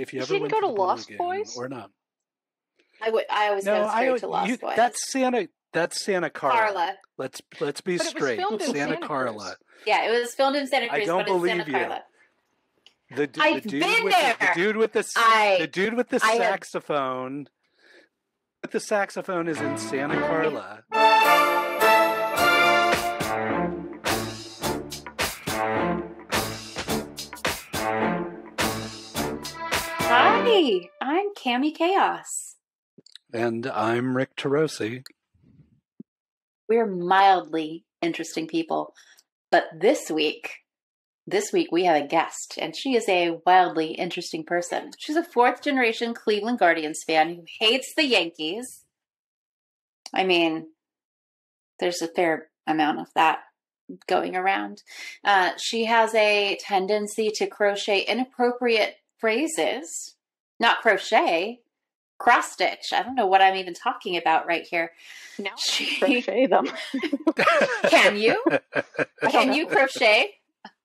if you You ever didn't go to Lost Boys? or not. I would. I always No, go straight I to Lost you, Boys. that's Santa. That's Santa Carla. Carla. Let's let's be But it was straight. Santa, Santa Carla. Yeah, it was filmed in Santa I Cruz, don't but it's Santa believe you. Carla. The, I've the dude been with the, the dude with the I- the dude with the I have- saxophone. With the saxophone is in Santa Carla. I'm Cami Kaos. And I'm Rick Turoczy. We're mildly interesting people, but this week, this week we have a guest, and she is a wildly interesting person. She's a fourth generation Cleveland Guardians fan who hates the Yankees. I mean, there's a fair amount of that going around. Uh, she has a tendency to crochet inappropriate phrases, not crochet, cross stitch. I don't know what I'm even talking about right here. Now She- crochet them. Can you? Can don't you crochet?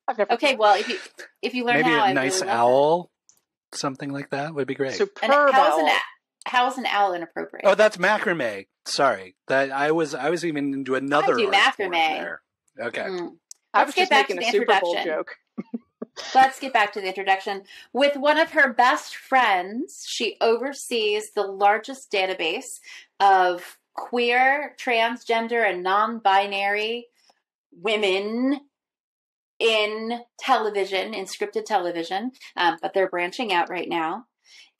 I've Okay, well, if you if you learn Maybe how, a I nice really love owl, something like that would be great. superb And how's an owl. a- how's an owl inappropriate? Oh, that's macrame. Sorry, that I was I was even into another. do macrame. There. Okay. Mm. I Let's was get just back to making the a Super Bowl introduction. joke. Let's get back to the introduction. With one of her best friends, she oversees the largest database of queer, transgender, and non binary women in television, in scripted television, um, but they're branching out right now.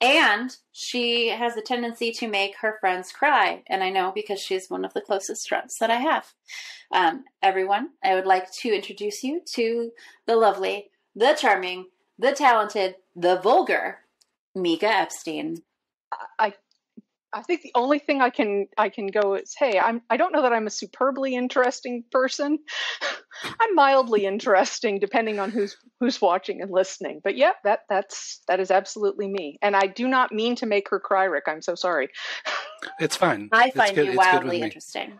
And she has a tendency to make her friends cry. And I know because she's one of the closest friends that I have. Um, everyone, I would like to introduce you to the lovely, the charming, the talented, the vulgar Mika Epstein. I I think the only thing I can I can go is, hey, I'm I don't know that I'm a superbly interesting person. I'm mildly interesting depending on who's who's watching and listening. But yeah, that that's that is absolutely me. And I do not mean to make her cry, Rick. I'm so sorry. It's fine. I It's find good- you it's good with wildly interesting.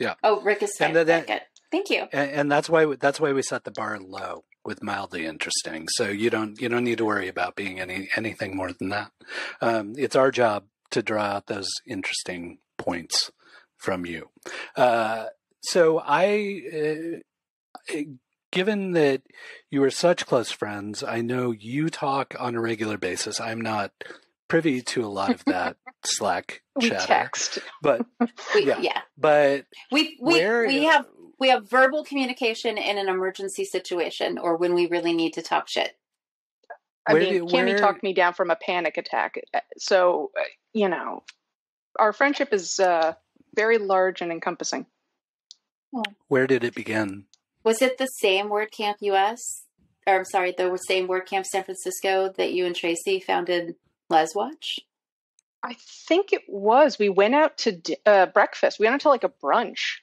Yeah. Oh, Rick is And saying that- good. Thank you. and, and that's why that's why we set the bar low with mildly interesting. So you don't you don't need to worry about being any anything more than that. Um, it's our job to draw out those interesting points from you. Uh, so I, uh, given that you are such close friends, I know you talk on a regular basis. I'm not privy to a lot of that Slack We chatter, text. but We, Yeah. yeah. but We we where we have we have verbal communication in an emergency situation or when we really need to talk shit. I Where mean, do- Cami where- talked me down from a panic attack. Uh, So, uh, you know, our friendship is uh, very large and encompassing. where did it begin? Was it the same WordCamp US? Or I'm sorry, the same WordCamp San Francisco that you and Tracy founded LezWatch? I think it was. We went out to di- uh, breakfast. We went out to like a brunch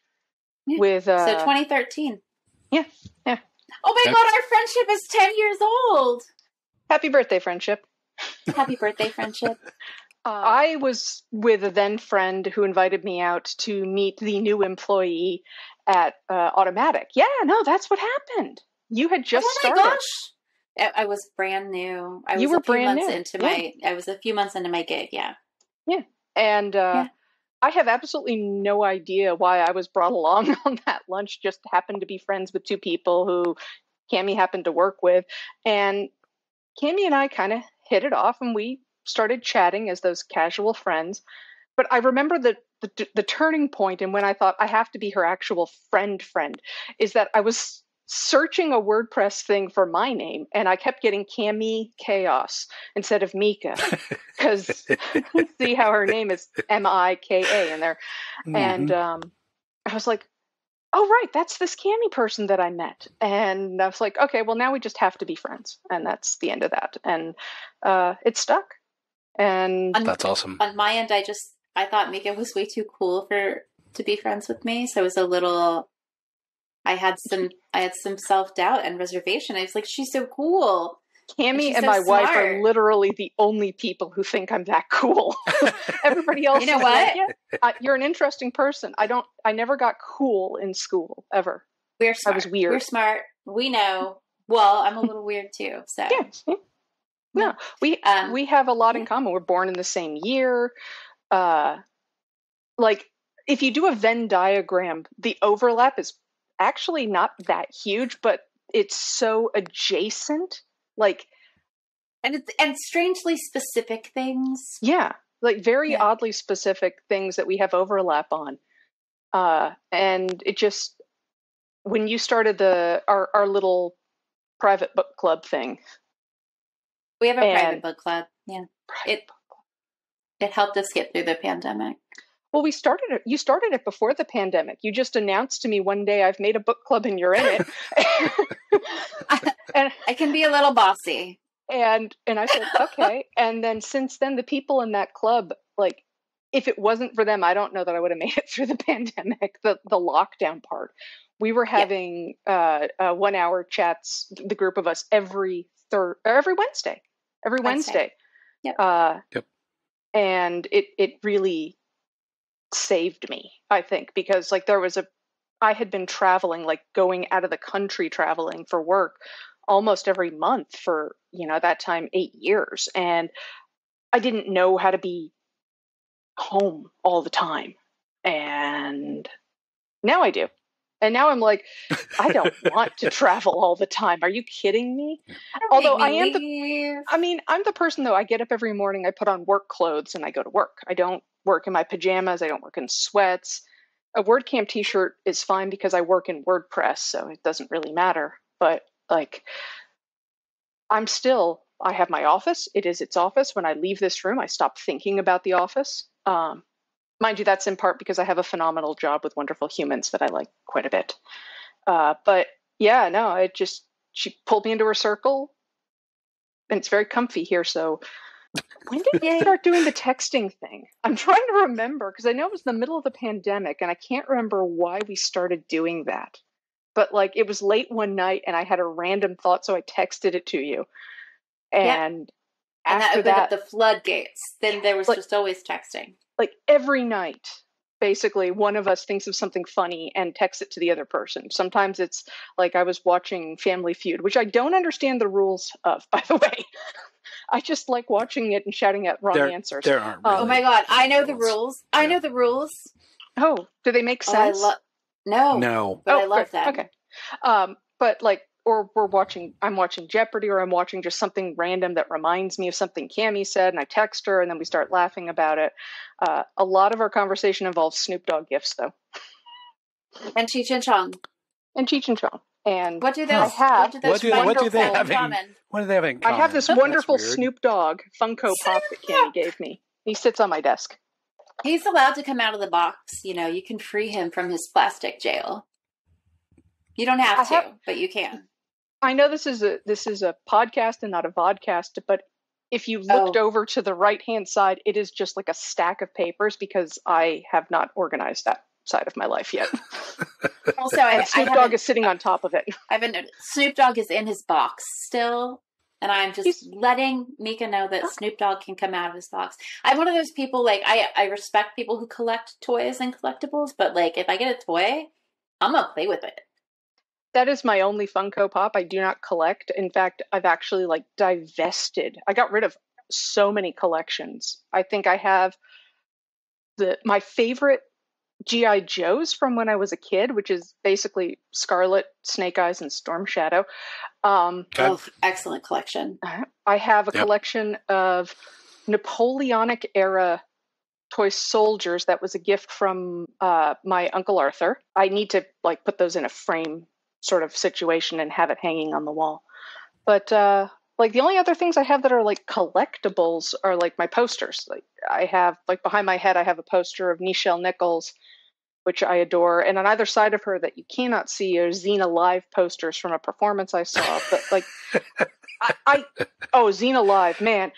Yeah. with. Uh, so 2013. yeah, yeah. Oh my Okay. god, our friendship is 10 years old. happy birthday, friendship. Happy birthday, friendship. Uh, I was with a then friend who invited me out to meet the new employee at uh, Automattic. Yeah, no, that's what happened. You had just oh my started. gosh. I, was brand new. I was were a few brand months new, into yeah. my I was a few months into my gig, Yeah. yeah. And uh, Yeah. I have absolutely no idea why I was brought along on that lunch. Just happened to be friends with two people who Cami happened to work with, and Cami and I kind of hit it off, and we started chatting as those casual friends. But I remember the, the the turning point, and when I thought I have to be her actual friend, friend, is that I was searching a WordPress thing for my name, and I kept getting Cami Kaos instead of Mika because see how her name is M I K A in there. And Mhm. um, I was like, oh, right, that's this Cami person that I met. And I was like, okay, well, now we just have to be friends. And that's the end of that. And uh, it stuck. And On, that's awesome. on my end, I just I thought Mika was way too cool for to be friends with me, so it was a little. I had some I had some self doubt and reservation. I was like, she's so cool. Cami she's and so my wife are literally the only people who think I'm that cool. Everybody else, You know is like, what? yeah, uh, you're an interesting person. I don't. I never got cool in school ever. We're I was weird. We're smart. We know. Well, I'm a little weird too. So Yeah. No, we Um, we have a lot in common. We're born in the same year. Uh, like if you do a Venn diagram, the overlap is actually not that huge, but it's so adjacent. Like and it's, and strangely specific things. yeah, like very Yeah. oddly specific things that we have overlap on. Uh, and it just when you started the our our little private book club thing, We have a private book club. Yeah, it it helped us get through the pandemic. Well, we started it. You started it before the pandemic. You just announced to me one day, "I've made a book club and you're in it." and I can be a little bossy. and and I said, "Okay." And then since then, the people in that club, like, if it wasn't for them, I don't know that I would have made it through the pandemic, the the lockdown part. We were having uh, uh, one hour chats, the group of us, every third, every Wednesday, every Wednesday. Wednesday. Yep. Uh, Yep. And it it really saved me, I think, because like there was a, I had been traveling, like going out of the country traveling for work almost every month for, you know, that time eight years. And I didn't know how to be home all the time. And now I do. And now I'm like, I don't want to travel all the time. Are you kidding me? Although me I am the- I mean, I'm the person though. I get up every morning, I put on work clothes, and I go to work. I don't work in my pajamas. I don't work in sweats. A WordCamp T-shirt is fine because I work in WordPress, so it doesn't really matter. But like, I'm still. I have my office. It is its office. When I leave this room, I stop thinking about the office. Um, mind you, that's in part because I have a phenomenal job with wonderful humans that I like quite a bit. Uh, but yeah, no, it just she pulled me into her circle and it's very comfy here. So when did we start doing the texting thing? I'm trying to remember because I know it was the middle of the pandemic and I can't remember why we started doing that. But like it was late one night and I had a random thought, so I texted it to you. And and that opened that, up the floodgates. Then there was Like- just always texting. Like every night basically one of us thinks of something funny and texts it to the other person sometimes it's like i was watching family feud which i don't understand the rules of by the way i just like watching it and shouting out wrong There, answers there aren't. Oh Oh my god, I know the rules. rules. I Yeah. know the rules. oh do they make Oh, I sense. No, No. but I Oh, love good. that. okay um but like or we're watching i'm watching jeopardy or i'm watching just something random that reminds me of something cami said and i text her and then we start laughing about it uh, a lot of our conversation involves snoop dogg gifts though And Cheech and Chong. and cheech and chong and What do I have- what do What do- what do they have in- common? What do they have in common? I have this wonderful. Snoop Dogg Funko Pop that Cami gave me. He sits on my desk. He's allowed to come out of the box. You know, you can free him from his plastic jail. You don't have I to, have- but you can. I know this is a this is a podcast and not a vodcast, but if you looked Oh. over to the right hand side, it is just like a stack of papers because I have not organized that side of my life yet. Also, I, I Snoop Dogg is sitting on top of it. I haven't. Snoop Dogg is in his box still, and I'm just He's- letting Mika know that Snoop Dogg can come out of his box. I'm one of those people. Like I, I respect people who collect toys and collectibles, but like if I get a toy, I'm gonna play with it. That is my only Funko Pop. I do not collect. In fact, I've actually like divested. I got rid of so many collections. I think I have the my favorite GI Joes from when I was a kid, which is basically Scarlett, Snake Eyes, and Storm Shadow. Um, Okay. Oh, excellent collection. I have a Yep. collection of Napoleonic era toy soldiers that was a gift from uh, my uncle Arthur. I need to like put those in a frame sort of situation and have it hanging on the wall. But uh, like the only other things I have that are like collectibles are like my posters. Like I have like behind my head I have a poster of Nichelle Nichols, which I adore, and on either side of her that you cannot see are Xena live posters from a performance I saw. But like I, I oh Xena live man,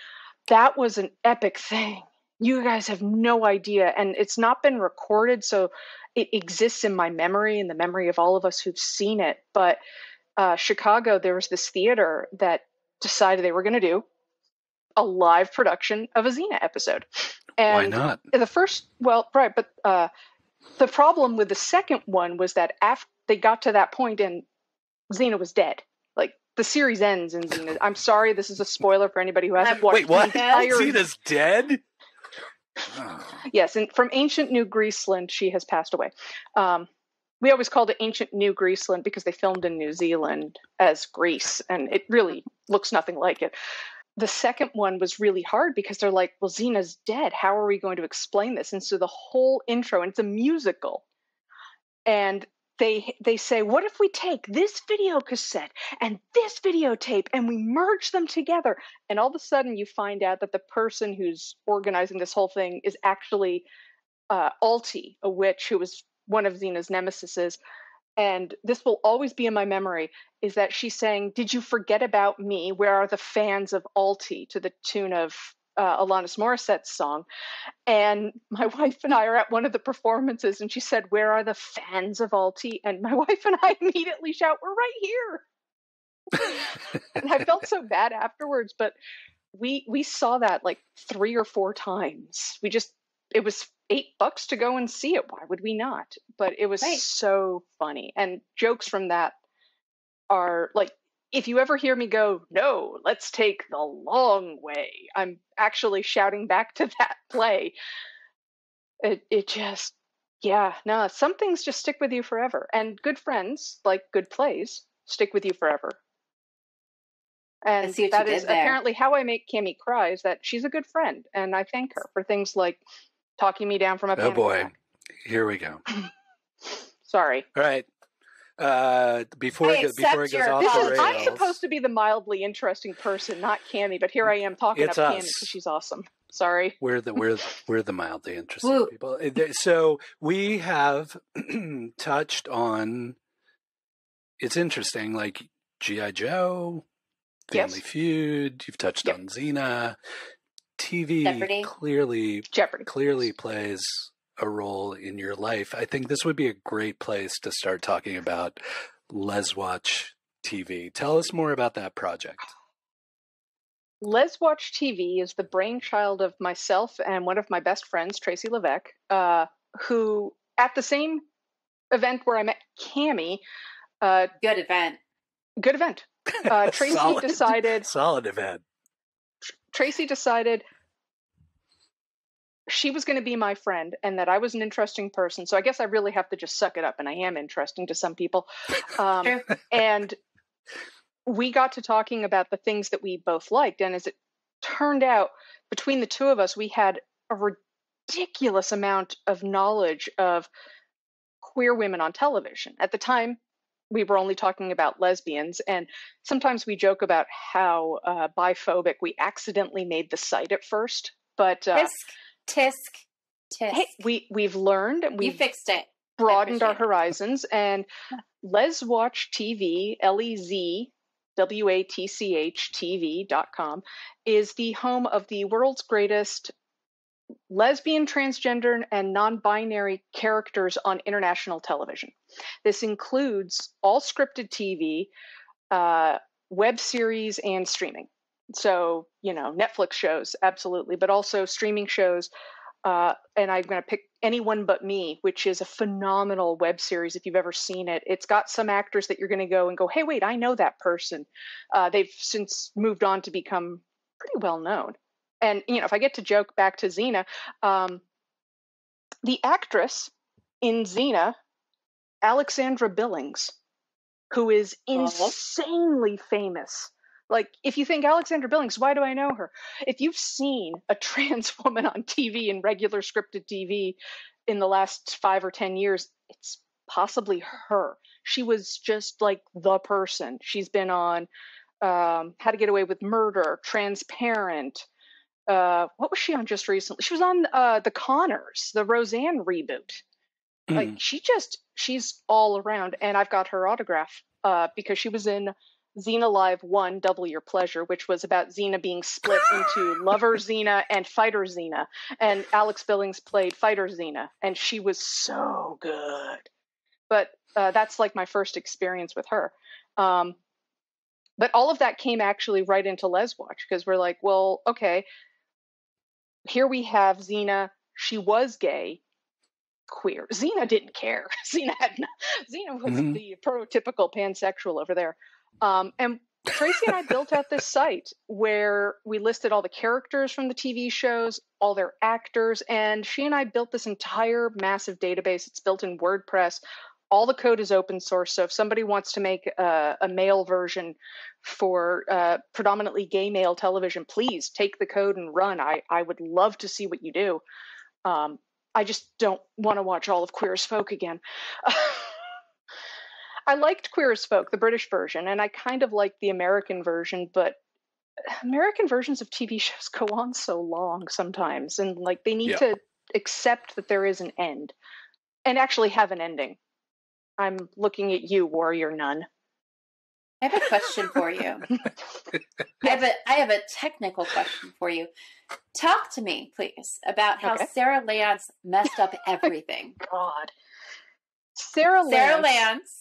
that was an epic thing. You guys have no idea, and it's not been recorded, so it exists in my memory and the memory of all of us who've seen it. But uh, Chicago, there was this theater that decided they were going to do a live production of a Xena episode. And Why not? the first, well, right, but uh, the problem with the second one was that after they got to that point and Xena was dead. Like the the series ends in Xena. I'm sorry, this is a spoiler for anybody who hasn't watched Wait, what? the entire Xena's dead? Yes, and from ancient New Greeceland, she has passed away. Um, we always called it ancient New Greeceland because they filmed in New Zealand as Greece, and it really looks nothing like it. The second one was really hard because they're like, well, Xena's dead. How are we going to explain this? And so the whole intro, and it's a musical, and they they say, what if we take this video cassette and this videotape and we merge them together? And all of a sudden, you find out that the person who's organizing this whole thing is actually uh, Alti, a witch who was one of Xena's nemesises. And this will always be in my memory is that she's saying, Did you forget about me? Where are the fans of Alti? to the tune of uh, Alanis Morissette's song. And my wife and I are at one of the performances, and she said, Where are the fans of Alti? And my wife and I immediately shout, We're right here. and I felt so bad afterwards, but we we saw that like three or four times. We just it was eight bucks to go and see it. Why would we not? But it was Right. so funny. And jokes from that are like if you ever hear me go, no, let's take the long way, I'm actually shouting back to that play. It it just yeah, no, some things just stick with you forever. And good friends, like good plays, stick with you forever. And see what you did there. apparently how I make Kimmy cry is that she's a good friend. And I thank her for things like talking me down from a Oh boy. attack. Here we go. Sorry. All right. Uh, before I it, go- before it goes your off This the is rails, I'm supposed to be the mildly interesting person, not Cami, but here I am talking It's up Cami because she's awesome. Sorry. we're the we're the, we're the mildly interesting Woo. people. Uh, So we have touched on. It's interesting, like GI Joe, Family Yes. Feud. You've touched Yep. on Xena. TV Jeopardy. clearly Jeopardy. clearly plays a role in your life. I think this would be a great place to start talking about LezWatch TV. Tell us more about that project. LezWatch TV is the brainchild of myself and one of my best friends, Tracy Levesque, uh, who at the same event where I met Cami. uh, Good event. good event. Uh, Tracy Solid. decided Solid event. Tracy decided she was going to be my friend and that I was an interesting person. So I guess I really have to just suck it up, and I am interesting to some people. Um, and we got to talking about the things that we both liked. And as it turned out, between the two of us, we had a ridiculous amount of knowledge of queer women on television. At the time, we were only talking about lesbians, and sometimes we joke about how uh, biphobic we accidentally made the site at first. But uh, Tisk, tisk, hey, we we've learned, you we've fixed it. broadened our it. horizons and LezWatch TV, L E Z W A T C H TV.com, is the home of the world's greatest lesbian, transgender, and non binary characters on international television. This includes all scripted TV, uh, web series, and streaming. So, you know, Netflix shows, absolutely, but also streaming shows. Uh, and I'm going to pick Anyone But Me, which is a phenomenal web series if you've ever seen it. It's got some actors that you're going to go and go, hey, wait, I know that person. Uh, they've since moved on to become pretty well known. And, you know, if I get to joke back to Xena, um, the actress in Xena, Alexandra Billings, who is Uh-huh. insanely famous. Like, if you think Alexandra Billings, why do I know her? If you've seen a trans woman on TV in regular scripted TV in the last five or 10 years, it's possibly her. She was just like the person. She's been on um, How to Get Away with Murder, Transparent. Uh, what was she on just recently? She was on uh, The Connors, the Roseanne reboot like Mm. she just she's all around and i've got her autograph uh, because she was in xena live 1 double your pleasure which was about xena being split into lover xena and fighter xena and alex billings played fighter xena and she was so good but uh, that's like my first experience with her um, but all of that came actually right into lezwatch because we're like well okay here we have xena she was gay queer. Xena didn't care. Xena had no, Xena was Mhm. the prototypical pansexual over there. Um, and Tracy and I built out this site where we listed all the characters from the TV shows, all their actors, and she and I built this entire massive database. It's built in WordPress. All the code is open source. So if somebody wants to make a, a male version for uh, predominantly gay male television, please take the code and run. I, I would love to see what you do. Um, I just don't want to watch all of Queer as Folk again. I liked Queer as Folk, the British version, and I kind of liked the American version, but American versions of TV shows go on so long sometimes, and like they need yeah. to accept that there is an end and actually have an ending. I'm looking at you, Warrior Nun. I have a question for you. I have a I have a technical question for you. Talk to me, please, about how okay. Sarah Lance messed up oh everything. God. Sarah Lance. Sarah Lance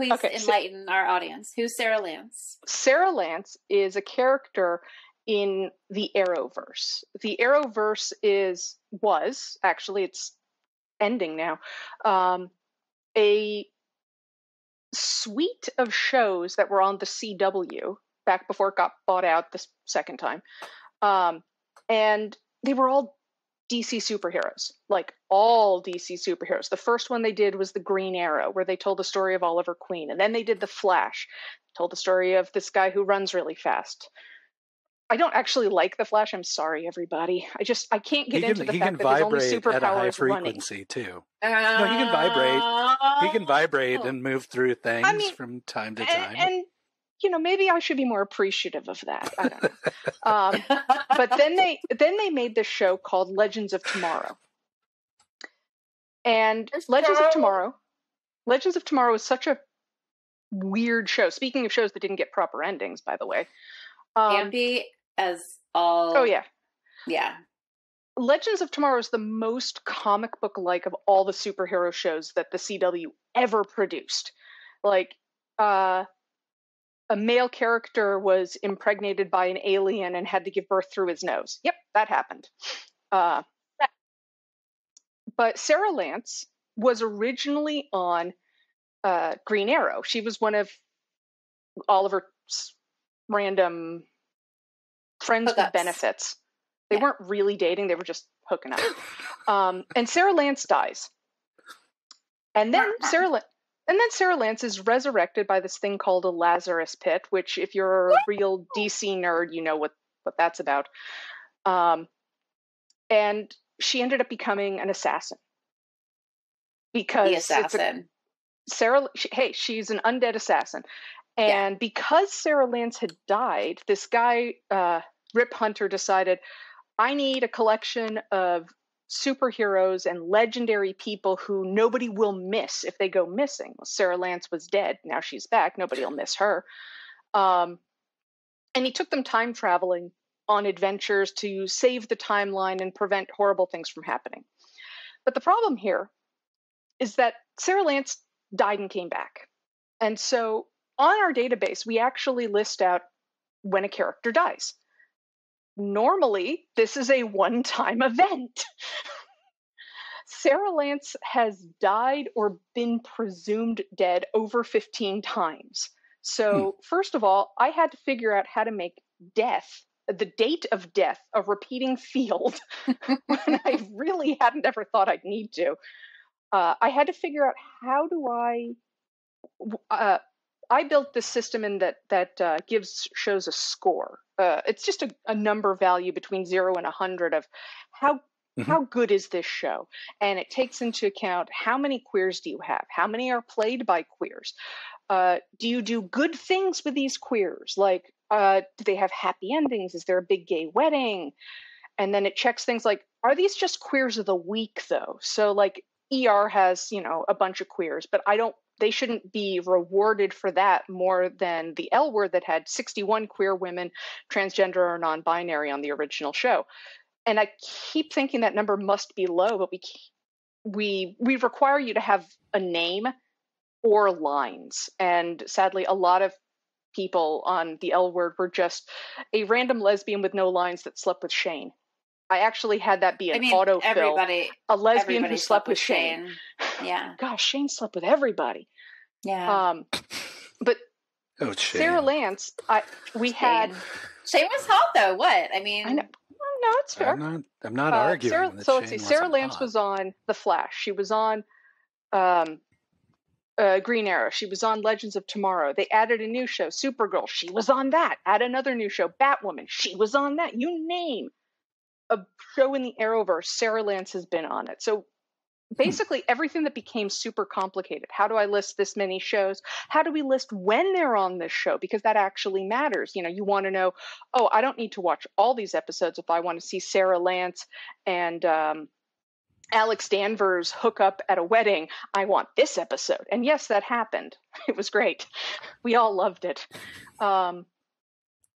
Please okay, enlighten so, our audience. Who's Sarah Lance? Sarah Lance is a character in the Arrowverse. The Arrowverse is was actually it's ending now. Um, a suite of shows that were on the CW back before it got bought out the second time, um, and they were all DC superheroes, like all DC superheroes. The first one they did was the Green Arrow, where they told the story of Oliver Queen. And then they did the Flash, told the story of this guy who runs really fast. I don't actually like the Flash. I'm sorry, everybody. I just I can't get can, into the fact that his only superpower at a high frequency running. too. Uh, no, he can vibrate. He can vibrate and move through things I mean, from time to time. And, and you know, maybe I should be more appreciative of that. I don't know. um, but then they then they made this show called Legends of Tomorrow, and Legends of Tomorrow, Legends of Tomorrow is such a weird show. Speaking of shows that didn't get proper endings, by the way, um, Campy as all. Oh yeah, yeah. Legends of Tomorrow is the most comic book like of all the superhero shows that the CW ever produced. Like, uh, a male character was impregnated by an alien and had to give birth through his nose. Yep, that happened. Uh, but Sarah Lance was originally on uh, Green Arrow. She was one of Oliver's random friends with benefits. They yeah. weren't really dating; they were just hooking up. um, and Sarah Lance dies, and then Sarah and then Sarah Lance is resurrected by this thing called a Lazarus pit, which, if you're a real DC nerd, you know what, what that's about. Um, and she ended up becoming an assassin because the assassin. A, Sarah, she, hey, she's an undead assassin, and yeah. because Sarah Lance had died, this guy uh, Rip Hunter decided I need a collection of superheroes and legendary people who nobody will miss if they go missing. Sarah Lance was dead. Now she's back. Nobody will miss her. Um, and he took them time traveling on adventures to save the timeline and prevent horrible things from happening. But the problem here is that Sarah Lance died and came back. And so on our database, we actually list out when a character dies normally this is a one time event. Sarah Lance has died or been presumed dead over 15 times. So, hmm. first of all, I had to figure out how to make death, the date of death, a repeating field when I really hadn't ever thought I'd need to. Uh, I had to figure out how do I uh, I built this system in that that uh, gives shows a score. Uh, it's just a, a, number value between zero and a hundred of how mm-hmm. how good is this show, and it takes into account how many queers do you have, how many are played by queers, uh, do you do good things with these queers, like uh, do they have happy endings? Is there a big gay wedding? And then it checks things like are these just queers of the week though? So like ER has you know a bunch of queers, but I don't they shouldn't be rewarded for that more than the L word that had 61 queer women, transgender or non binary on the original show. And I keep thinking that number must be low, but we we we require you to have a name or lines. And sadly, a lot of people on the L word were just a random lesbian with no lines that slept with Shane. I actually had that be an I mean, autofill. a lesbian who slept, slept with Shane. Shane. Yeah. Gosh, Shane slept with everybody. Yeah. Um, but Oh, Shane. Sarah Lance, I we had. Shane. Shane was hot though. What? I mean, I know. No, it's fair. I'm not. I'm not Uh, arguing. Sarah, that so let's see. Sarah Lance hot. was on The Flash. She was on um, uh, Green Arrow. She was on Legends of Tomorrow. They added a new show, Supergirl. She was on that. Add another new show, Batwoman. She was on that. You name a show in the Arrowverse, Sarah Lance has been on it. So basically, everything that became super complicated. How do I list this many shows? How do we list when they're on this show? Because that actually matters. You know, you want to know, oh, I don't need to watch all these episodes if I want to see Sarah Lance and um, Alex Danvers hook up at a wedding. I want this episode. And yes, that happened. It was great. We all loved it. Um,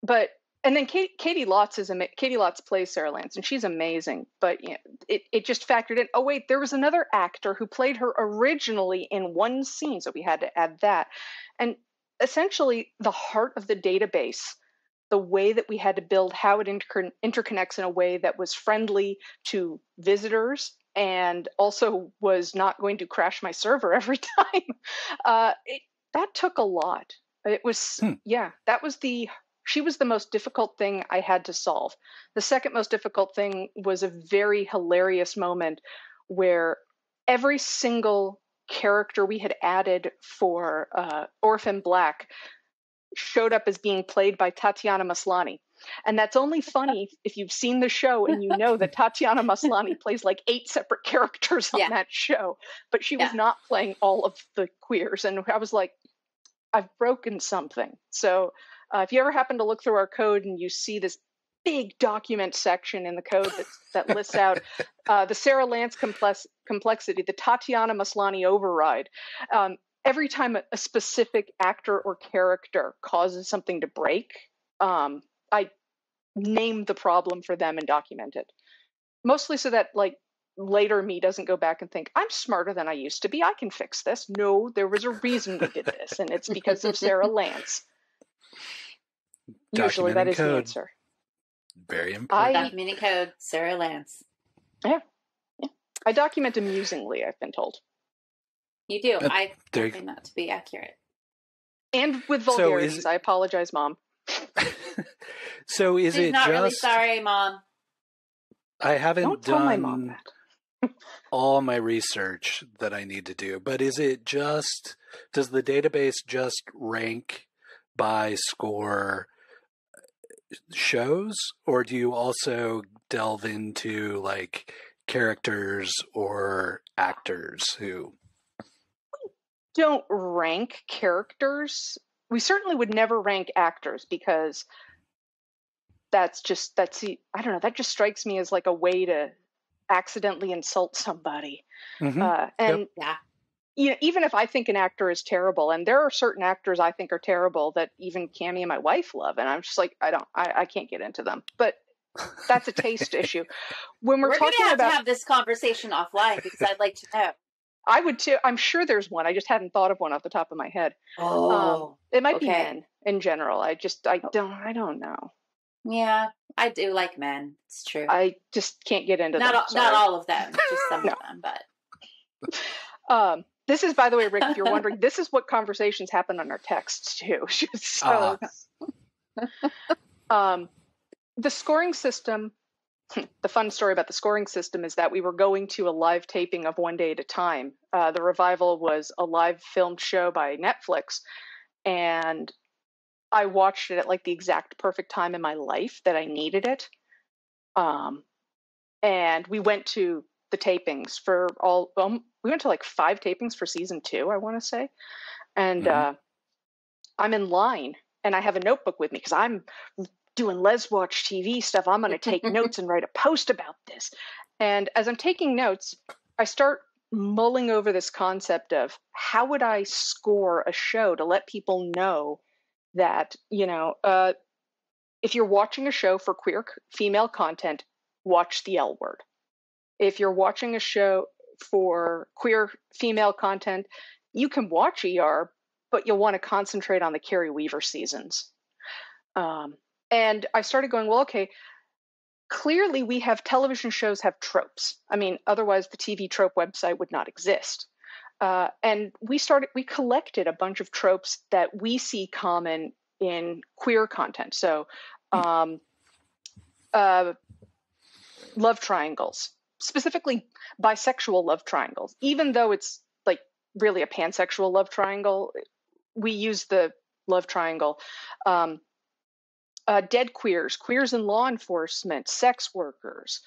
but and then Katie, Caity Lotz is ama- Caity Lotz plays Sarah Lance, and she's amazing. But you know, it it just factored in. Oh wait, there was another actor who played her originally in one scene, so we had to add that. And essentially, the heart of the database, the way that we had to build how it inter- interconnects in a way that was friendly to visitors and also was not going to crash my server every time. Uh, it, that took a lot. It was Hmm. yeah, that was the she was the most difficult thing I had to solve. The second most difficult thing was a very hilarious moment where every single character we had added for uh, Orphan Black showed up as being played by Tatiana Maslany. And that's only funny if you've seen the show and you know that Tatiana Maslany plays like eight separate characters on Yeah. that show, but she was not playing all of the queers. And I was like, I've broken something. So uh, if you ever happen to look through our code and you see this big document section in the code that, that lists out uh, the Sarah Lance complex, complexity, the Tatiana Maslany override, um, every time a, a specific actor or character causes something to break, um, I name the problem for them and document it. Mostly so that like later me doesn't go back and think I'm smarter than I used to be. I can fix this. No, there was a reason we did this, and it's because of Sarah Lance. Usually that is Documenting is the answer. Very important. I- documenting code, Sarah Lance. Yeah. yeah. I document amusingly. I've been told, You do. Uh, I there- find that to be accurate. and with So is I apologize, Mom. so is She's it not just? really sorry, Mom. I haven't Don't tell done my mom that. all my research that I need to do, but is it just? Does the database just rank by score shows, or do you also delve into like characters or actors who? don't rank characters. We certainly would never rank actors because that's just that's the I don't know that just strikes me as like a way to accidentally insult somebody. Mhm. Uh, and Yeah. You know, even if I think an actor is terrible, and there are certain actors I think are terrible that even Cami and my wife love, and I'm just like I don't I, I can't get into them. But that's a taste issue. When we're, We're, talking have about to have this conversation offline because I'd like to know. I would too. I'm sure there's one. I just hadn't thought of one off the top of my head. Oh. It might be men in general. I just I don't I don't know. yeah, I do like men. It's true. I just can't get into not them. all, not all of them, just some No. of them. But Um, this is, by the way, Rick. If you're wondering, this is what conversations happen on our texts too. so, um, the scoring system. The fun story about the scoring system is that we were going to a live taping of One Day at a Time. Uh, the revival was a live filmed show by Netflix, and I watched it at like the exact perfect time in my life that I needed it. Um, and we went to the tapings for all. Um, we went to like five tapings for season two, I want to say, and Mhm. uh, I'm in line and I have a notebook with me because I'm doing LezWatch TV stuff. I'm going to take notes and write a post about this. And as I'm taking notes, I start mulling over this concept of how would I score a show to let people know that, you know, uh, if you're watching a show for queer female content, watch the L word. If you're watching a show for queer female content, you can watch ER, but you'll want to concentrate on the Kerry Weaver seasons. Um, and I started going, well, okay, clearly we have television shows have tropes. I mean, otherwise the TV trope website would not exist. uh, and we started we collected a bunch of tropes that we see common in queer content. So, um, uh, love triangles, specifically bisexual love triangles, even though it's like really a pansexual love triangle. We use the love triangle. Um, uh, dead queers, queers in law enforcement, sex workers.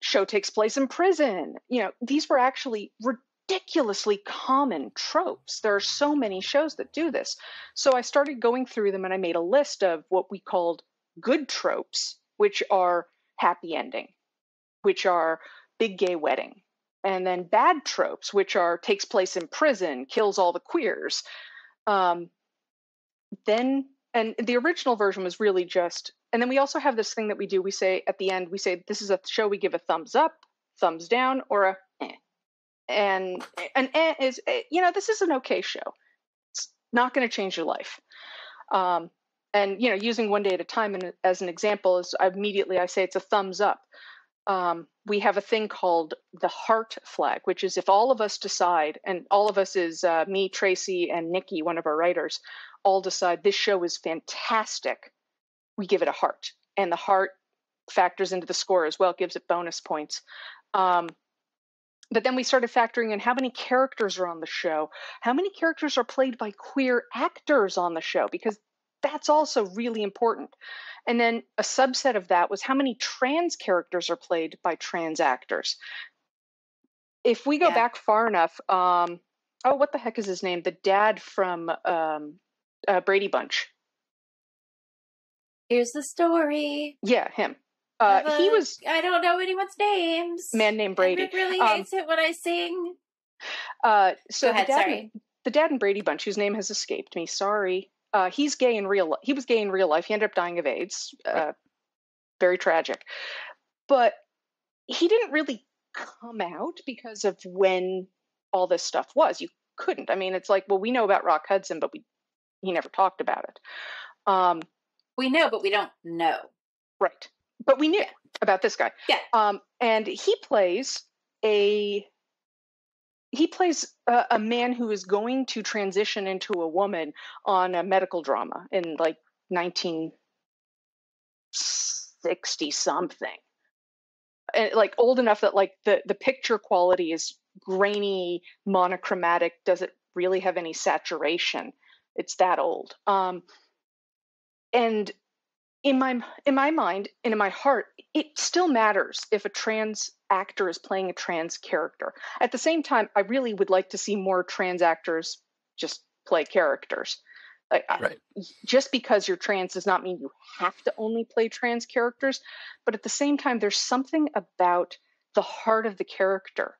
Show takes place in prison. You know, these were actually ridiculously common tropes. There are so many shows that do this. So I started going through them and I made a list of what we called good tropes, which are happy ending, which are big gay wedding, and then bad tropes, which are takes place in prison, kills all the queers. Um, then and the original version was really just and then we also have this thing that we do. We say at the end we say this is a show we give a thumbs up thumbs down or a eh. and an eh is eh, you know this is an okay show. It's not going to change your life. Um, and you know using one day at a time and as an example is immediately i say it's a thumbs up um, we have a thing called the heart flag which is if all of us decide and all of us is uh, me tracy and nikki one of our writers all decide this show is fantastic, we give it a heart. And the heart factors into the score as well, gives it bonus points. Um, but then we started factoring in how many characters are on the show, how many characters are played by queer actors on the show, because that's also really important. And then a subset of that was how many trans characters are played by trans actors. If we go yeah. back far enough, um, oh, what the heck is his name? The dad from um, uh, Brady Bunch. Here's the story. Yeah, him. Uh, a, he was. I don't know anyone's names. Man named Brady. Really um, hates it when I sing. Uh, so ahead, the dad, sorry. the dad in Brady Bunch, whose name has escaped me. Sorry. Uh, he's gay in real. Life. He was gay in real life. He ended up dying of AIDS. Uh, very tragic. But he didn't really come out because of when all this stuff was. You couldn't. I mean, it's like, well, we know about Rock Hudson, but we he never talked about it. Um, we know, but we don't know. Right. But we knew yeah. about this guy. Yeah. Um, and he plays a he plays a, a, man who is going to transition into a woman on a medical drama in like 1960 something and like old enough that like the the picture quality is grainy monochromatic does it really have any saturation it's that old. Um, and in my in my mind and in my heart, it still matters if a trans actor is playing a trans character. At the same time, I really would like to see more trans actors just play characters. Like, right. just because you're trans does not mean you have to only play trans characters, but at the same time, there's something about the heart of the character.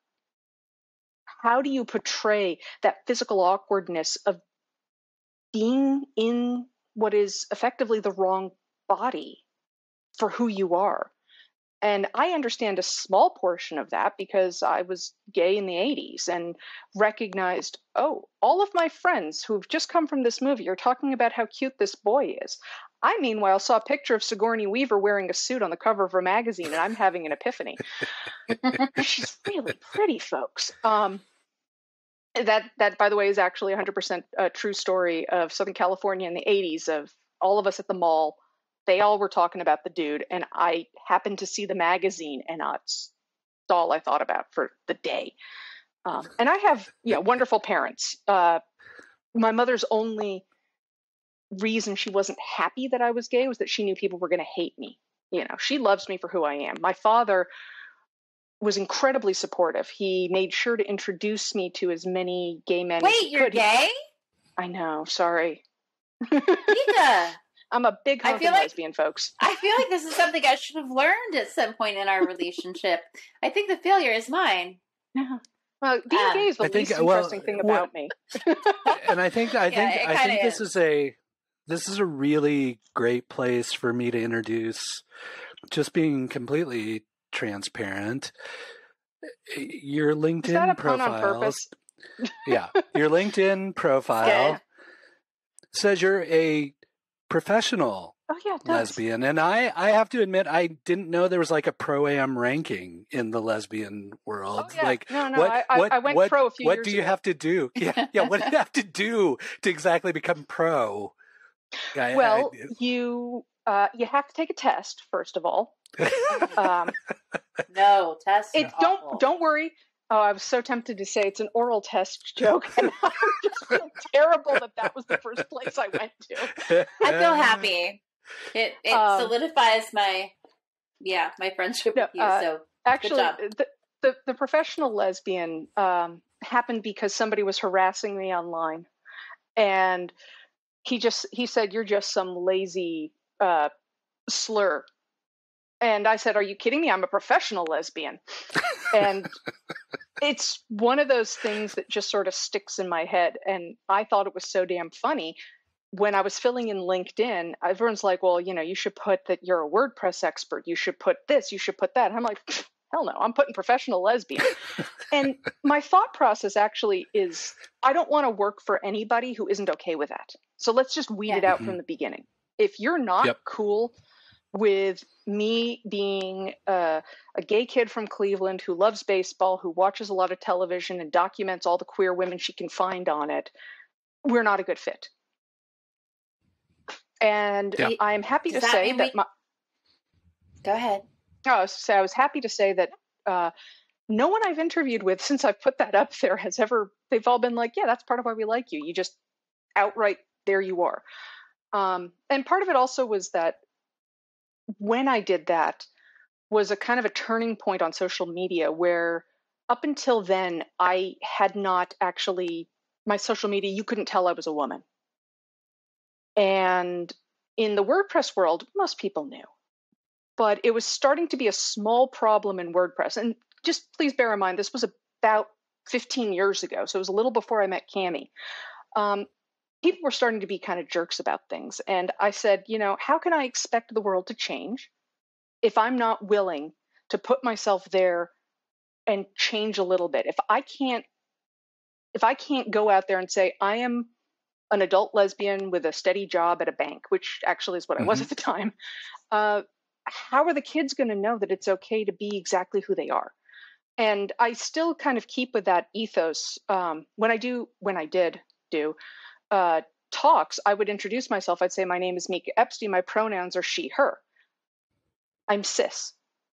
How do you portray that physical awkwardness of being in what is effectively the wrong body for who you are. And I understand a small portion of that because I was gay in the 80s and recognized, oh, all of my friends who've just come from this movie are talking about how cute this boy is. I, meanwhile, saw a picture of Sigourney Weaver wearing a suit on the cover of her magazine, and I'm having an epiphany. She's really pretty, folks. Um, that that by the way is actually 100% a true story of southern california in the 80s of all of us at the mall they all were talking about the dude and i happened to see the magazine and that's all i thought about for the day um, and i have you know wonderful parents uh, my mother's only reason she wasn't happy that i was gay was that she knew people were going to hate me you know she loves me for who i am my father was incredibly supportive. He made sure to introduce me to as many gay men. Wait, you're could. gay? I know. Sorry. Mika. I'm a big honking like, lesbian, folks. I feel like this is something I should have learned at some point in our relationship. I think the failure is mine. Yeah. Well, being uh, gay is the I least think, interesting well, thing about me. and I think I think I think this is. is a this is a really great place for me to introduce just being completely transparent. Your LinkedIn profile. yeah, your LinkedIn profile says you're a professional Oh yeah, lesbian, and I I have to admit I didn't know there was like a pro am ranking in the lesbian world. Oh, yeah. Like no, no, what I, I, what I went what pro a few what years do you ago. have to do? Yeah, yeah. What do you have to do to exactly become pro? I- well, you uh, you have to take a test first of all. Um, No, test. it don't don't worry. Oh, I was so tempted to say it's an oral test joke, and I just feel terrible that that was the first place I went to. I feel happy. It it Um, solidifies my yeah my friendship No, with you. uh, so Actually, job. the, the the professional lesbian um, happened because somebody was harassing me online, and he just he said you're just some lazy uh, slur, and I said, "Are you kidding me? I'm a professional lesbian," and it's one of those things that just sort of sticks in my head, and I thought it was so damn funny. When I was filling in LinkedIn, everyone's like, "Well, you know, you should put that you're a WordPress expert. You should put this. You should put that." And I'm like, "Hell no! I'm putting professional lesbian." and my thought process actually is, I don't want to work for anybody who isn't okay with that. So let's just weed Yeah. it out Mhm. from the beginning. If you're not Yep. cool with me being uh, a gay kid from Cleveland who loves baseball, who watches a lot of television and documents all the queer women she can find on it, we're not a good fit. And Yeah. I'm happy Does to that say that we- my, go ahead. Oh, I was, so I was happy to say that uh, no one I've interviewed with since I've put that up there has ever. They've all been like, "Yeah, that's part of why we like you. You just outright there you are." Um, and part of it also was that when I did that was a kind of a turning point on social media where up until then I had not actually my social media you couldn't tell I was a woman. And in the WordPress world, most people knew but it was starting to be a small problem in WordPress. And just please bear in mind, this was about 15 years ago, so it was a little before I met Cami. Um, people were starting to be kind of jerks about things, and I said, you know, how can I expect the world to change if I'm not willing to put myself there and change a little bit? If I can't, if I can't go out there and say I am an adult lesbian with a steady job at a bank, which actually is what I was Mhm. at the time. Uh, how are the kids going to know that it's okay to be exactly who they are? And I still kind of keep with that ethos. Um, when I do, when I did do uh, talks, I would introduce myself. I'd say, My name is Mika Epstein. My pronouns are she, her. I'm cis.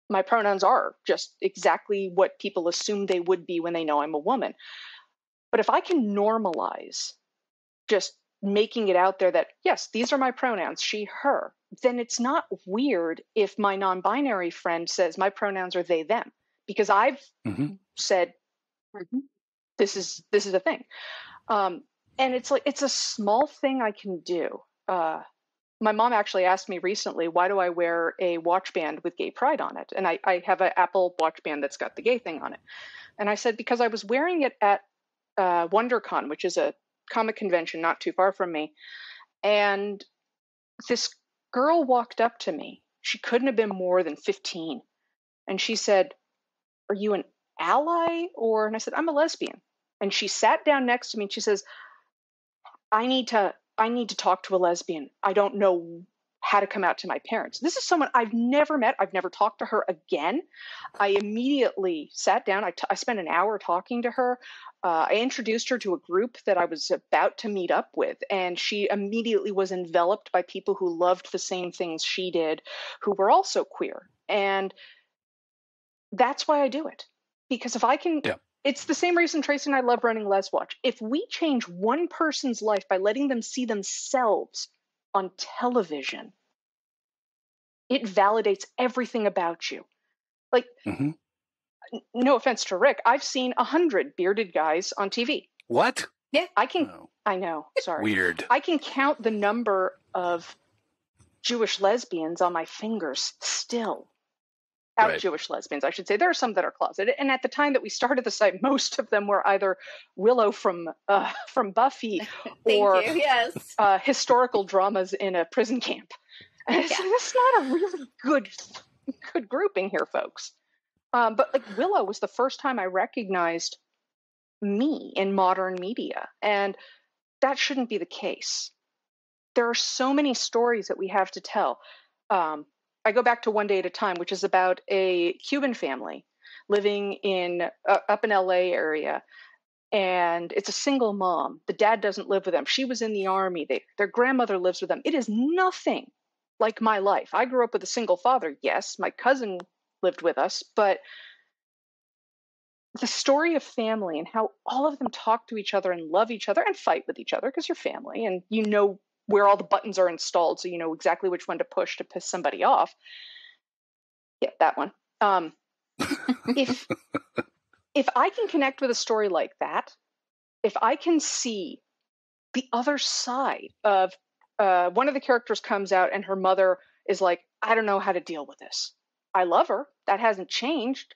My pronouns are just exactly what people assume they would be when they know I'm a woman. But if I can normalize just making it out there that, yes, these are my pronouns, she, her, then it's not weird if my non binary friend says my pronouns are they, them, because I've Mhm. said, Mhm. this is this is a thing um, and it's like it's a small thing i can do. Uh, my mom actually asked me recently why do i wear a watch band with gay pride on it? And i, I have an apple watch band that's got the gay thing on it. And i said because i was wearing it at uh, wondercon which is a comic convention not too far from me and this girl walked up to me. She couldn't have been more than 15 and she said are you an ally or and i said i'm a lesbian and she sat down next to me and she says i need to i need to talk to a lesbian. I don't know how to come out to my parents. This is someone i've never met. I've never talked to her again. I immediately sat down. I, t- I spent an hour talking to her. Uh, i introduced her to a group that i was about to meet up with and she immediately was enveloped by people who loved the same things she did who were also queer. And that's why i do it. Because if I can, Yeah. It's the same reason Tracy and I love running LezWatch. If we change one person's life by letting them see themselves on television, it validates everything about you. Like, Mhm. n- no offense to Rick, I've seen a hundred bearded guys on TV. What? Yeah, I can, Oh, I know, sorry. weird. I can count the number of Jewish lesbians on my fingers still. Out Right. Jewish lesbians, I should say. There are some that are closeted, and at the time that we started the site, most of them were either Willow from uh, from Buffy or you. Yes. uh, historical dramas in a prison camp. And it's Yeah. like, that's not a really good good grouping here, folks. Um, but like Willow was the first time I recognized me in modern media, and that shouldn't be the case. there are so many stories that we have to tell. Um, I go back to One Day at a Time, which is about a Cuban family living in uh, up in LA area and it's a single mom. The dad doesn't live with them. She was in the army. They, their grandmother lives with them. It is nothing like my life. I grew up with a single father. Yes, my cousin lived with us, but the story of family and how all of them talk to each other and love each other and fight with each other because you're family and you know where all the buttons are installed so you know exactly which one to push to piss somebody off. Yeah, that one. Um, if if I can connect with a story like that, if I can see the other side of uh, one of the characters comes out and her mother is like, I don't know how to deal with this. I love her. That hasn't changed.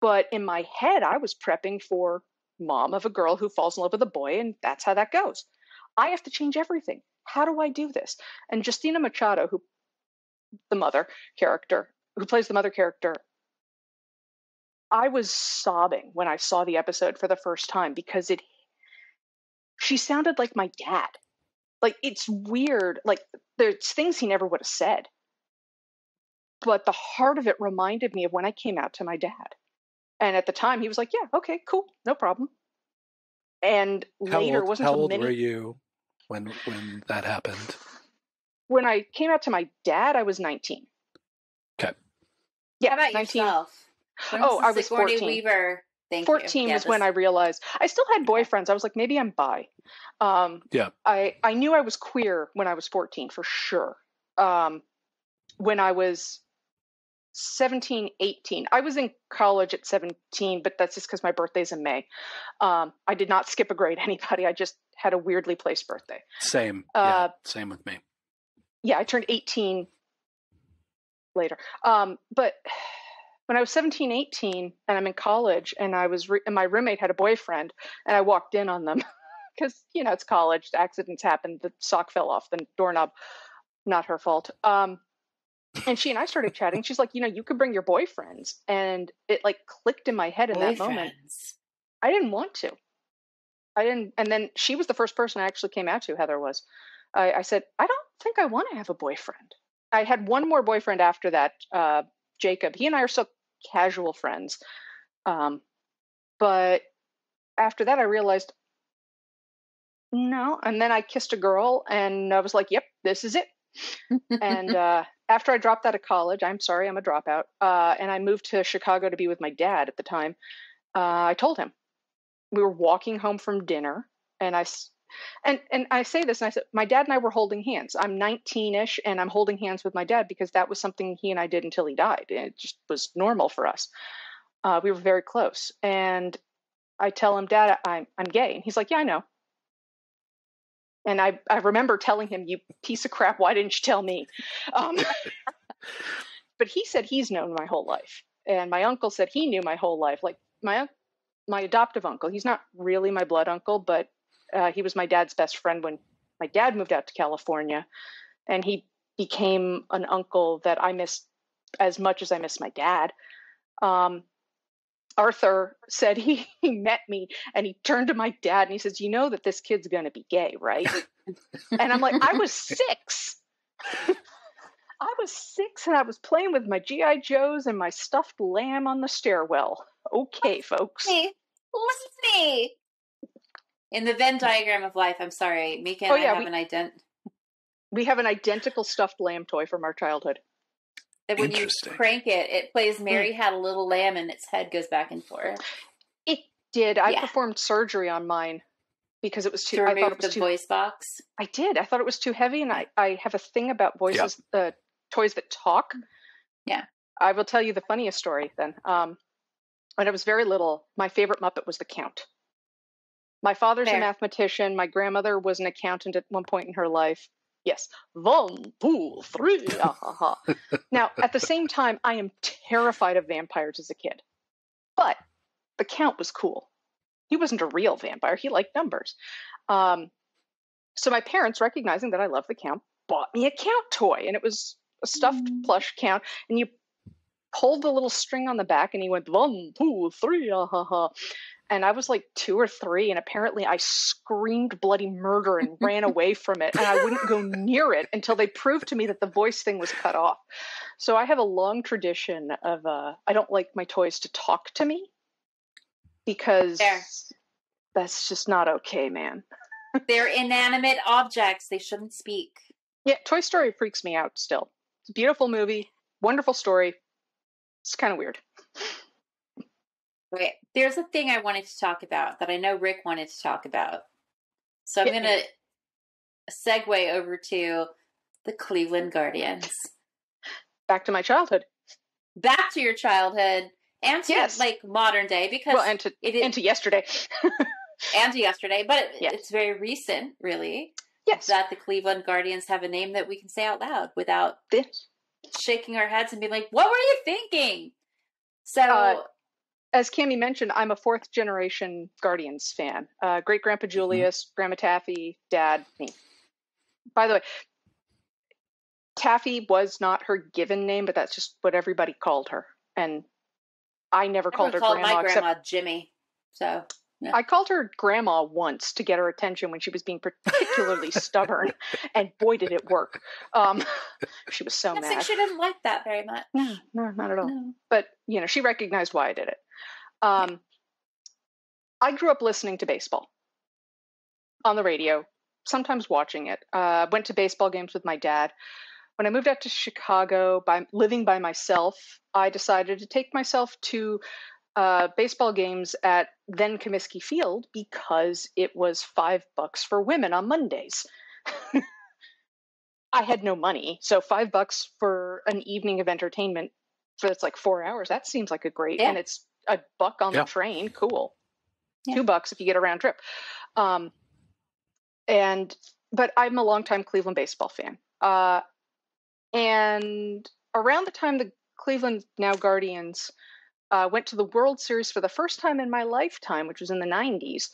But in my head, I was prepping for mom of a girl who falls in love with a boy, and that's how that goes. I have to change everything. How do I do this? And Justina Machado, who the mother character, who plays the mother character, I was sobbing when I saw the episode for the first time because it she sounded like my dad. Like it's weird. Like there's things he never would have said. But the heart of it reminded me of when I came out to my dad. And at the time he was like, Yeah, okay, cool, no problem. And how later old, wasn't how until old many were you when when that happened? when I came out to my dad, I was nineteen. Okay. Yeah, How about 19. yourself? When Oh, the I was Sigourney 14. Weaver. Thank 14 you. Yeah, was when I realized I still had boyfriends. I was like, maybe I'm bi. Um, Yeah. I, I knew I was queer when I was 14 for sure. Um, when I was 17, 18, I was in college at 17, but that's just because my birthday's in May. Um, I did not skip a grade anybody. I just had a weirdly placed birthday. Same. Uh, yeah, same with me. yeah, I turned 18 later. Um, but when I was 17, 18, and I'm in college, and I was, re- and my roommate had a boyfriend, and I walked in on them because you know it's college, accidents happen. The sock fell off the doorknob, not her fault. Um, and she and I started chatting. She's like, you know, you could bring your boyfriends, and it like clicked in my head in that moment. I didn't want to. I didn't. And then she was the first person I actually came out to. Heather was. I, I said, I don't think I want to have a boyfriend. I had one more boyfriend after that, uh, Jacob. He and I are still casual friends. Um, but after that, I realized no. And then I kissed a girl, and I was like, "Yep, this is it." And uh, after I dropped out of college, I'm sorry, I'm a dropout, uh, and I moved to Chicago to be with my dad at the time. Uh, I told him we were walking home from dinner, and I and and I say this, and I said, my dad and I were holding hands. I'm 19ish, and I'm holding hands with my dad because that was something he and I did until he died. It just was normal for us. Uh, we were very close, and I tell him, Dad, I'm I'm gay, and he's like, Yeah, I know. And I, I remember telling him, "You piece of crap! Why didn't you tell me?" Um, but he said he's known my whole life, and my uncle said he knew my whole life. Like my my adoptive uncle, he's not really my blood uncle, but uh, he was my dad's best friend when my dad moved out to California, and he became an uncle that I miss as much as I miss my dad. Um, Arthur said he, he met me and he turned to my dad and he says, You know that this kid's going to be gay, right? and I'm like, I was six. I was six and I was playing with my G.I. Joes and my stuffed lamb on the stairwell. Okay, folks. me. In the Venn diagram of life, I'm sorry, Mika and Oh, I have we- an ident We have an identical stuffed lamb toy from our childhood. That when you crank it, it plays Hmm. Mary had a little lamb and its head goes back and forth It did. I Yeah. performed surgery on mine because it was too. to I thought it was the too. voice box. I did. I thought it was too heavy, and I, I have a thing about voices, uh, toys that talk. Yeah. I will tell you the funniest story then. Um, when I was very little, my favorite Muppet was the Count. My father's a mathematician. My grandmother was an accountant at one point in her life. Yes. One, two, three. ah, ha, ha. now, at the same time, I am terrified of vampires as a kid. But the Count was cool. He wasn't a real vampire. He liked numbers. Um, so my parents, recognizing that I love the Count, bought me a Count toy, and it was a stuffed Mm. plush Count, and you pulled the little string on the back, and he went one, two, three, ah, ha, ha. And I was like two or three, and apparently I screamed bloody murder and ran away from it, and I wouldn't go near it until they proved to me that the voice thing was cut off. So I have a long tradition of uh, I don't like my toys to talk to me because Fair. that's just not okay, man. They're inanimate objects. They shouldn't speak. Yeah, Toy Story freaks me out still. It's a beautiful movie, wonderful story. It's kind of weird. Right. There's a thing I wanted to talk about that I know Rick wanted to talk about. So I'm going to segue over to the Cleveland Guardians. Back to my childhood. Back to your childhood and to Yes. like modern day because Well, and to it is, and to yesterday. and to yesterday, but it, Yes. it's very recent, really, yes. that the Cleveland Guardians have a name that we can say out loud without This. shaking our heads and being like, "What were you thinking?" So Uh, As Cami mentioned, I'm a fourth generation Guardians fan. Uh, Great Grandpa Mm-hmm. Julius, Grandma Taffy, Dad, me. By the way, Taffy was not her given name, but that's just what everybody called her. And I never called her called grandma, my except Jimmy. So I called her grandma once to get her attention when she was being particularly stubborn, and boy did it work. Um, she was so I think mad. she didn't like that very much. No, no, not at all. No. But you know, she recognized why I did it. Um, I grew up listening to baseball on the radio, sometimes watching it. Uh, went to baseball games with my dad. When I moved out to Chicago, by living by myself, I decided to take myself to uh, baseball games at then Comiskey Field because it was five bucks for women on Mondays. I had no money, so five bucks for an evening of entertainment for it's like four hours. That seems like a great, Yeah. and it's a buck on Yeah. the train. Cool, Yeah. two bucks if you get a round trip. Um, and but I'm a longtime Cleveland baseball fan. Uh, and around the time the Cleveland now Guardians uh, went to the World Series for the first time in my lifetime, which was in the 90s,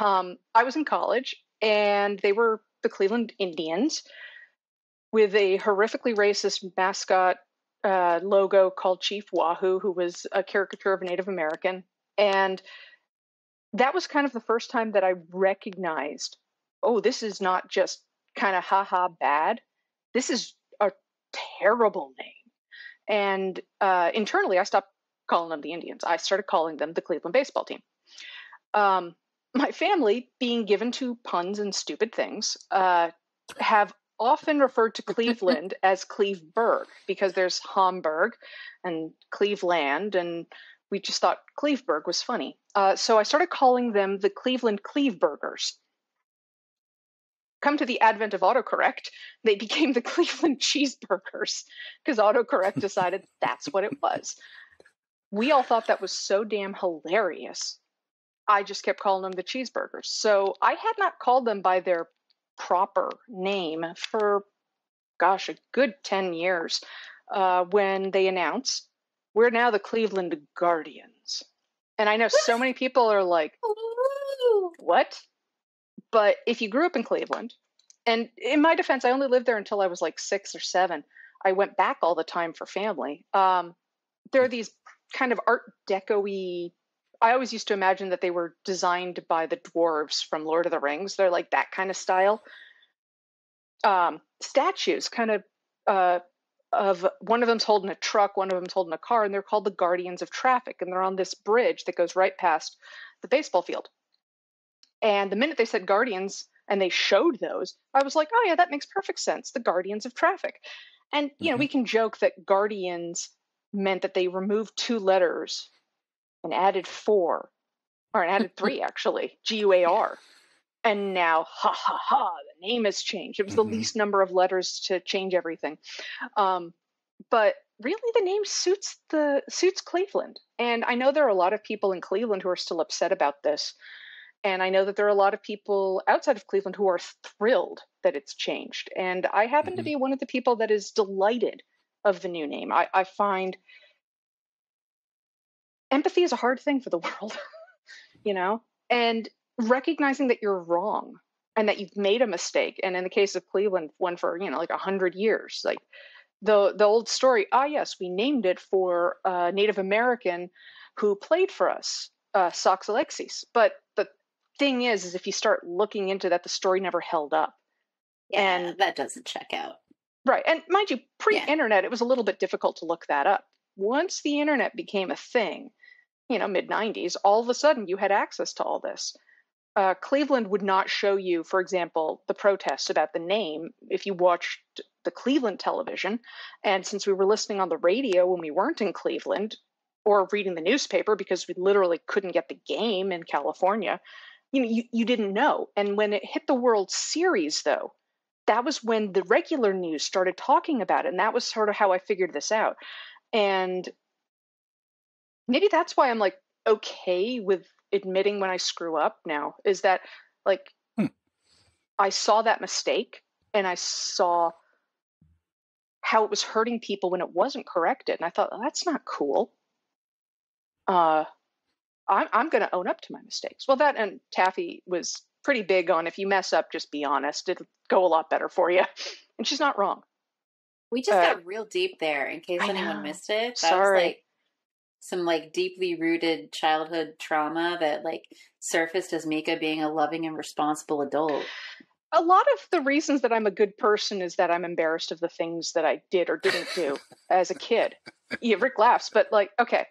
um, I was in college and they were the Cleveland Indians with a horrifically racist mascot uh, logo called Chief Wahoo, who was a caricature of a Native American. And that was kind of the first time that I recognized oh, this is not just kind of haha bad. This is a terrible name. And uh, internally, I stopped calling them the Indians. I started calling them the Cleveland baseball team. Um, my family, being given to puns and stupid things, uh, have often referred to Cleveland as Cleveburg because there's Hamburg and Cleveland, and we just thought Cleveburg was funny. Uh, so I started calling them the Cleveland Cleveburgers. Come to the advent of autocorrect, they became the Cleveland Cheeseburgers because autocorrect decided that's what it was. We all thought that was so damn hilarious. I just kept calling them the cheeseburgers. So I had not called them by their proper name for, gosh, a good 10 years uh, when they announced we're now the Cleveland Guardians. And I know so many people are like, what? But if you grew up in Cleveland, and in my defense, I only lived there until I was like six or seven. I went back all the time for family. Um, there are these kind of Art decoy I always used to imagine that they were designed by the dwarves from Lord of the Rings. They're like that kind of style. Um, statues, kind of, uh, of one of them's holding a truck, one of them's holding a car, and they're called the Guardians of Traffic, and they're on this bridge that goes right past the baseball field. And the minute they said Guardians and they showed those, I was like, oh yeah, that makes perfect sense. The Guardians of Traffic. And you know, we can joke that Guardians meant that they removed two letters and added four, or added three actually, G U A R. And now, ha ha ha, the name has changed. It was Mhm. the least number of letters to change everything. Um, but really, the name suits the suits Cleveland. And I know there are a lot of people in Cleveland who are still upset about this. And I know that there are a lot of people outside of Cleveland who are thrilled that it's changed. And I happen to Mhm. be one of the people that is delighted of the new name. I, I find empathy is a hard thing for the world, you know, and recognizing that you're wrong and that you've made a mistake. And in the case of Cleveland, one for, you know, like a hundred years, like the, the old story, ah, yes, we named it for a Native American who played for us uh, Sockalexis. But the thing is, is if you start looking into that, the story never held up. Yeah, And- that doesn't check out. Right. And mind you, pre internet, it was a little bit difficult to look that up. Once the internet became a thing, you know, mid 90s, all of a sudden you had access to all this. Uh, Cleveland would not show you, for example, the protests about the name if you watched the Cleveland television. And since we were listening on the radio when we weren't in Cleveland or reading the newspaper because we literally couldn't get the game in California, you know, you, you didn't know. And when it hit the World Series, though, that was when the regular news started talking about it and that was sort of how i figured this out and maybe that's why i'm like okay with admitting when i screw up now is that like Hmm. i saw that mistake and i saw how it was hurting people when it wasn't corrected and i thought well, that's not cool uh i'm, I'm going to own up to my mistakes well that and taffy was pretty big on if you mess up just be honest it'll go a lot better for you and she's not wrong We just Uh, got real deep there in case anyone missed it. That Sorry. was like some like deeply rooted childhood trauma that like surfaced as Mika being a loving and responsible adult. a lot of the reasons that i'm a good person is that i'm embarrassed of the things that i did or didn't do as a kid yeah rick laughs but like okay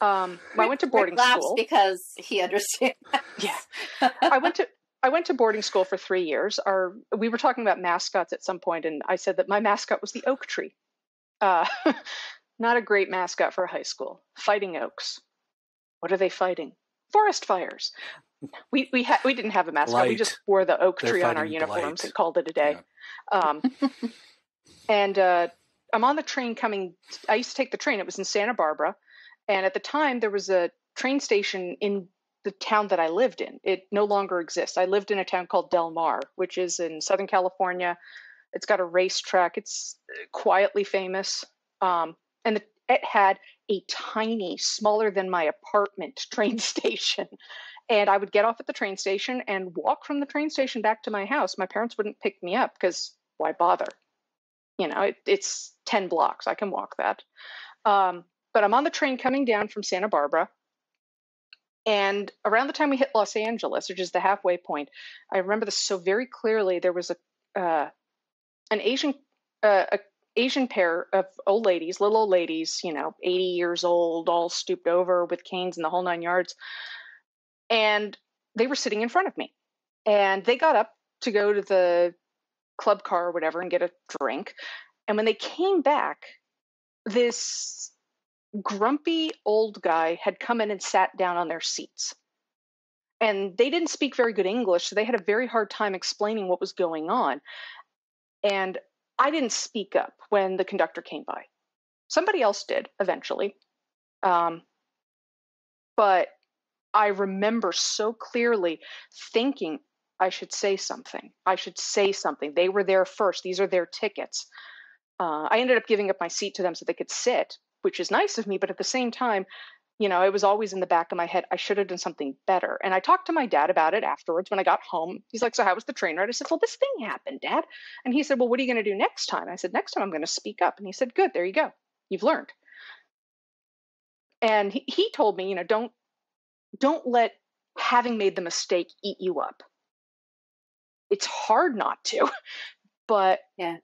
um i went to Rick boarding laughs school because he understands. Yeah. I went to I went to boarding school for three years. Our we were talking about mascots at some point, and I said that my mascot was the oak tree. Uh, not a great mascot for a high school. Fighting oaks. What are they fighting? Forest fires. We we ha- we didn't have a mascot. We just wore the oak They're tree on our uniforms blight. and called it a day. Um, and uh, I'm on the train coming. I used to take the train. It was in Santa Barbara, and at the time there was a train station in the town that I lived in. It no longer exists. I lived in a town called Del Mar, which is in Southern California. It's got a racetrack. It's uh, quietly famous, um, and it, it had a tiny, smaller than my apartment train station. And I would get off at the train station and walk from the train station back to my house. My parents wouldn't pick me up because why bother? You know, it, it's 10 blocks. I can walk that. Um, but I'm on the train coming down from Santa Barbara. And around the time we hit Los Angeles, which is the halfway point, I remember this so very clearly. There was a uh, an Asian uh, a Asian pair of old ladies, little old ladies, you know, 80 years old, all stooped over with canes and the whole nine yards. And they were sitting in front of me. And they got up to go to the club car or whatever and get a drink. And when they came back, this grumpy old guy had come in and sat down on their seats. And they didn't speak very good English, so they had a very hard time explaining what was going on. And I didn't speak up when the conductor came by. Somebody else did eventually. Um, but I remember so clearly thinking I should say something. I should say something. They were there first. These are their tickets. Uh, I ended up giving up my seat to them so they could sit, which is nice of me. But at the same time, you know, it was always in the back of my head, I should have done something better. And I talked to my dad about it afterwards when I got home. He's like, So, how was the train ride? I said, Well, this thing happened, Dad. And he said, Well, what are you going to do next time? I said, Next time I'm going to speak up. And he said, Good, there you go. You've learned. And he, he told me, you know, don't don't let having made the mistake eat you up. It's hard not to, but Yeah.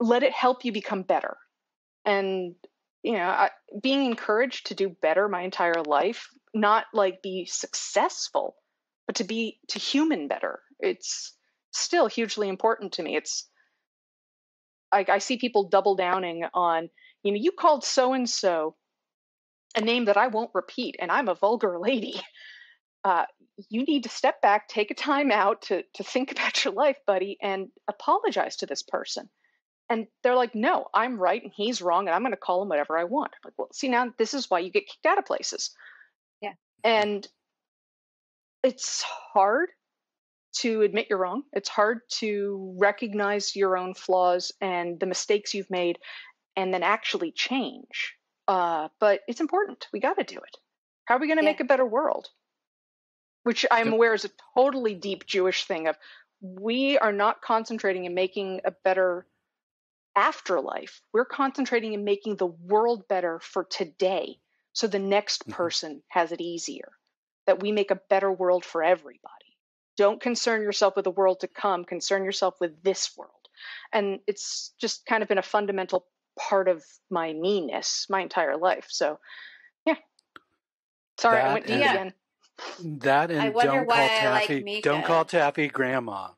let it help you become better. And you know, I, being encouraged to do better my entire life, not like be successful, but to be to human better. It's still hugely important to me. It's I, I see people double downing on, you know, you called so and so a name that I won't repeat, and I'm a vulgar lady. Uh, you need to step back, take a time out to to think about your life, buddy, and apologize to this person. And they're like, no, I'm right and he's wrong, and I'm going to call him whatever I want. I'm like, well, see, now this is why you get kicked out of places. Yeah. And it's hard to admit you're wrong. It's hard to recognize your own flaws and the mistakes you've made and then actually change. Uh, but it's important. We got to do it. How are we going to Yeah. make a better world? Which I'm aware is a totally deep Jewish thing of we are not concentrating in making a better afterlife. We're concentrating in making the world better for today so the next Mhm. person has it easier. that we make a better world for everybody. Don't concern yourself with the world to come, concern yourself with this world. And it's just kind of been a fundamental part of my meanness my entire life. So, yeah. Sorry, That I went deep again. That and I don't call why I like Taffy. Don't call Taffy grandma.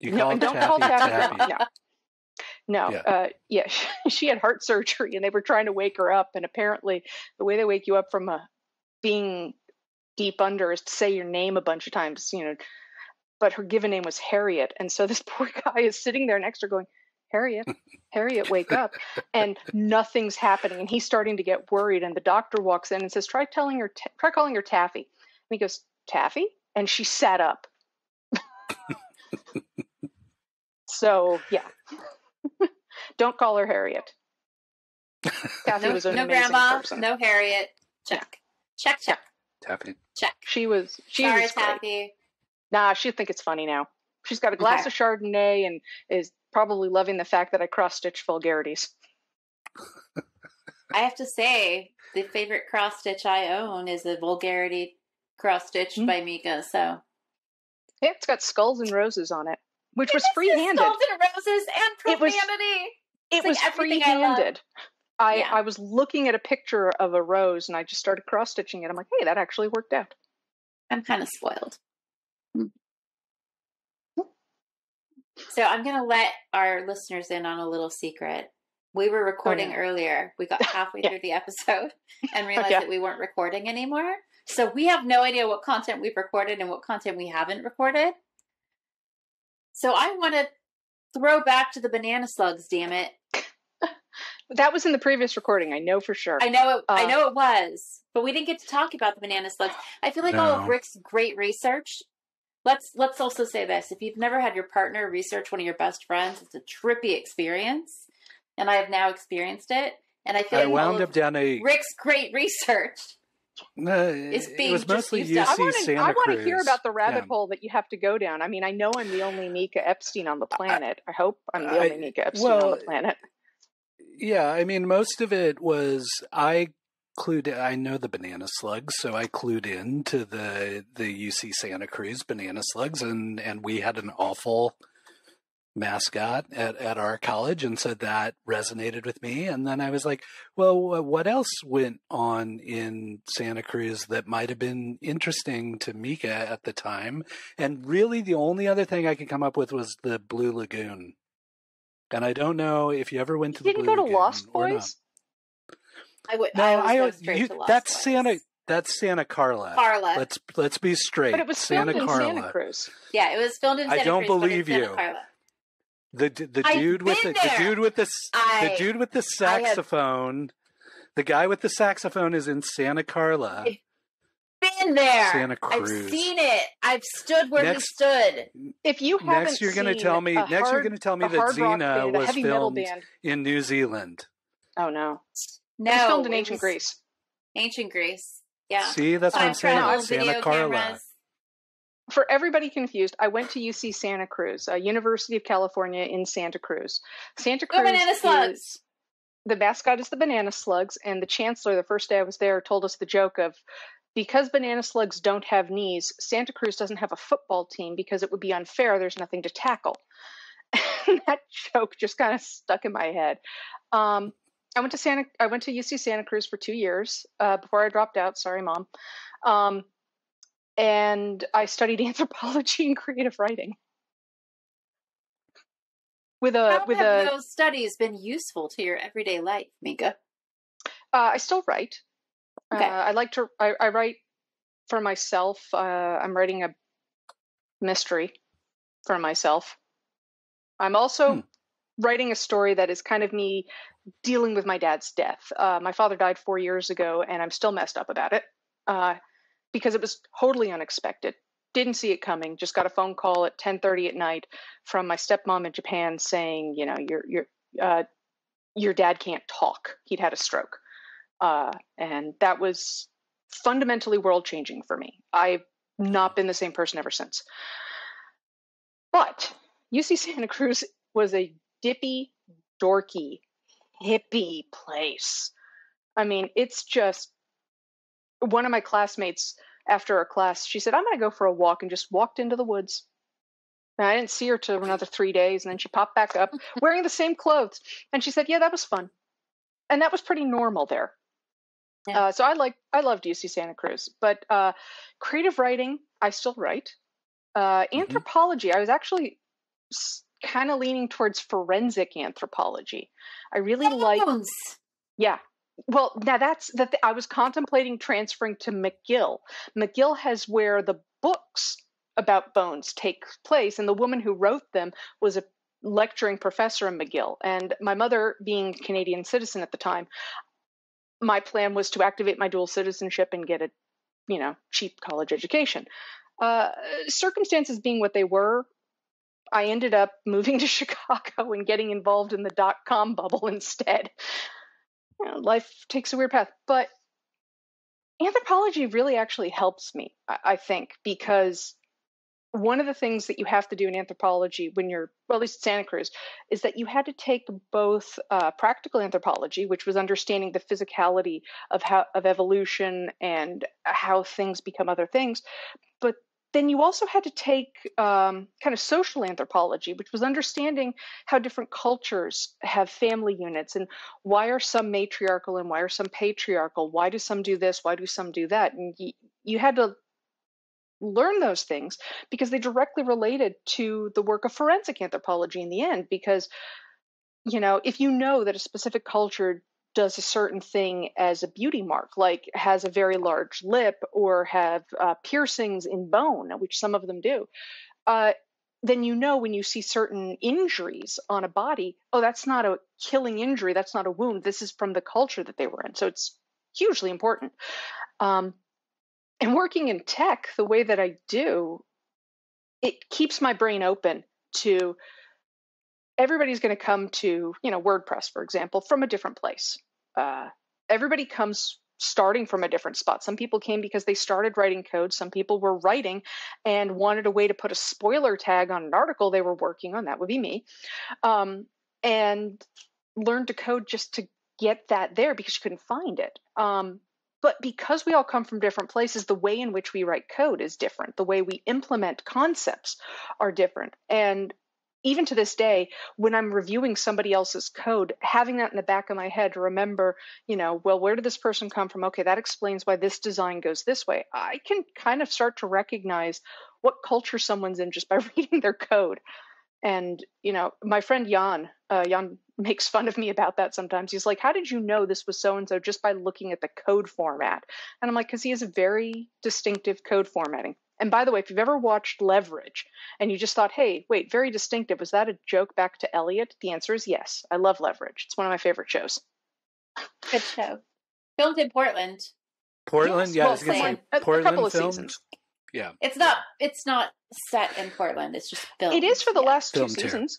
You no, call and don't Taffy call Taffy. Taffy. grandma. No, no, Yeah. uh, yeah, she had heart surgery, and they were trying to wake her up. And apparently, the way they wake you up from a being deep under is to say your name a bunch of times, you know. But her given name was Harriet, and so this poor guy is sitting there next to her, going, "Harriet, Harriet, wake up!" And nothing's happening, and he's starting to get worried. And the doctor walks in and says, "Try telling her, Ta- try calling her Taffy." And he goes, "Taffy," and she sat up. so yeah, don't call her Harriet. Taffy No, was an no amazing grandma, person. no Harriet. Check. Check, check, Taffy. check. She was she Sorry, was great. Taffy. Nah, she'd think it's funny now. She's got a glass Okay. of Chardonnay and is probably loving the fact that I cross stitch vulgarities. I have to say, the favorite cross stitch I own is a vulgarity cross stitch Mm. by Mika. So Yeah, it's got skulls and roses on it, which was It's free handed. Skulls and roses and It was- profanity. It like was everything free-handed. I, Yeah. I was looking at a picture of a rose and I just started cross stitching it. I'm like, hey, that actually worked out. I'm kind of spoiled. Hmm. So I'm going to let our listeners in on a little secret. We were recording yeah. earlier. We got halfway Yeah. through the episode and realized that we weren't recording anymore. So we have no idea what content we've recorded and what content we haven't recorded. So I want to throw back to the banana slugs, damn it. That was in the previous recording, I know for sure. I know it, I Uh, know it was, but we didn't get to talk about the banana slugs. I feel like all of Rick's great research. Let's let's also say this: if you've never had your partner research one of your best friends, it's a trippy experience, and I have now experienced it. And I feel I like all wound of up down a. Rick's great research. No, It's it being was just mostly. I UC want to. Santa I want to hear about the rabbit Yeah. hole that you have to go down. I mean, I know I'm the only Mika Epstein on the planet. I hope I'm the I- only Mika Epstein on the planet. Yeah, I mean, most of it was I clued. I know the banana slugs, so I clued in to the the UC Santa Cruz banana slugs, and and we had an awful mascot at, at our college and so that resonated with me and then i was like well what else went on in santa cruz that might have been interesting to mika at the time and really the only other thing i could come up with was the blue lagoon and i don't know if you ever went to You the didn't blue go to Lost. Boys? I would. no I i, you, to Lost that's Boys. santa that's santa carla Carla. let's let's be straight But it was santa filmed in carla Santa Cruz. yeah, it was filmed in Santa Cruz. I don't Cruz, believe Santa you. Carla. The the I've dude with the, the dude with the s- the dude with the I have- saxophone, the guy with the saxophone is in Santa Carla. I've Been there. Santa I've Cruz. seen it. I've stood where Next- he stood. If you haven't Next, you're going to tell me. a Next, you're going to tell me that hard Xena band, was heavy metal filmed band. in New Zealand. Oh no, No, it was filmed in ancient was Greece. Ancient Greece. Yeah. See, that's what I'm saying. travel, travel, Santa Carla. cameras. For everybody confused, I went to UC Santa Cruz, uh, University of California in Santa Cruz. Santa Cruz banana slugs. is the mascot is the banana slugs, and the chancellor the first day I was there told us the joke of because banana slugs don't have knees, Santa Cruz doesn't have a football team because it would be unfair. There's nothing to tackle. that joke just kind of stuck in my head. Um, I went to Santa. I went to UC Santa Cruz for two years uh, before I dropped out. Sorry, mom. Um, and I studied anthropology and creative writing with a How with have a. those studies been useful to your everyday life, Mika? Uh, I still write. Okay. Uh, I like to. I, I write for myself. Uh, I'm writing a mystery for myself. I'm also Hmm. writing a story that is kind of me dealing with my dad's death. Uh, my father died four years ago, and I'm still messed up about it uh, because it was totally unexpected. Didn't see it coming. Just got a phone call at 10:30 at night from my stepmom in Japan saying, you know, your your uh, your dad can't talk. He'd had a stroke, uh, and that was fundamentally world changing for me. I've not been the same person ever since. But UC Santa Cruz was a dippy, dorky, hippie place. I mean, it's just one of my classmates after a class. She said, I'm going to go for a walk and just walked into the woods. And I didn't see her till another three days. And then she popped back up wearing the same clothes. And she said, Yeah, that was fun. And that was pretty normal there. Yeah. Uh, so I like I loved UC Santa Cruz, but uh, creative writing I still write. Uh, Mhm. Anthropology I was actually kind of leaning towards forensic anthropology. I really like yeah. Well, now that's the th- I was contemplating transferring to McGill. McGill has where the books about bones take place, and the woman who wrote them was a lecturing professor in McGill. And my mother, being a Canadian citizen at the time, my plan was to activate my dual citizenship and get a, you know, cheap college education. Uh, circumstances being what they were, I ended up moving to Chicago and getting involved in the dot com bubble instead. You know, life takes a weird path, but anthropology really actually helps me, I, I think, because one of the things that you have to do in anthropology when you're, well, at least at Santa Cruz, is that you had to take both uh, practical anthropology, which was understanding the physicality of how of evolution and how things become other things, then you also had to take um, kind of social anthropology, which was understanding how different cultures have family units and why are some matriarchal and why are some patriarchal? Why do some do this? Why do some do that? And you, you had to learn those things because they directly related to the work of forensic anthropology in the end. Because, you know, if you know that a specific culture does a certain thing as a beauty mark, like has a very large lip or have uh, piercings in bone, which some of them do, uh, then you know when you see certain injuries on a body, oh, that's not a killing injury, that's not a wound. This is from the culture that they were in. So it's hugely important. Um, and working in tech the way that I do, it keeps my brain open to everybody's going to come to you know wordpress for example from a different place. Uh, everybody comes starting from a different spot. Some people came because they started writing code some people were writing and wanted a way to put a spoiler tag on an article they were working on that would be me um, and learned to code just to get that there because you couldn't find it. Um, but because we all come from different places the way in which we write code is different. The way we implement concepts are different. And even to this day, when I'm reviewing somebody else's code, having that in the back of my head to remember, you know, well, where did this person come from? Okay, that explains why this design goes this way. I can kind of start to recognize what culture someone's in just by reading their code. And, you know, my friend Jan, uh, Jan makes fun of me about that sometimes. He's like, How did you know this was so and so just by looking at the code format? And I'm like, Because he has a very distinctive code formatting. And by the way, if you've ever watched Leverage and you just thought, hey, wait, very distinctive, was that a joke back to Eliot? The answer is yes. I love Leverage. It's one of my favorite shows. Good show. Filmed in Portland. Portland, yeah, I was well, gonna same. say A- a couple of filmed. seasons. Yeah, It's not. It's not set in Portland. It's just filmed. It is for the yeah. last two Filmed here. seasons.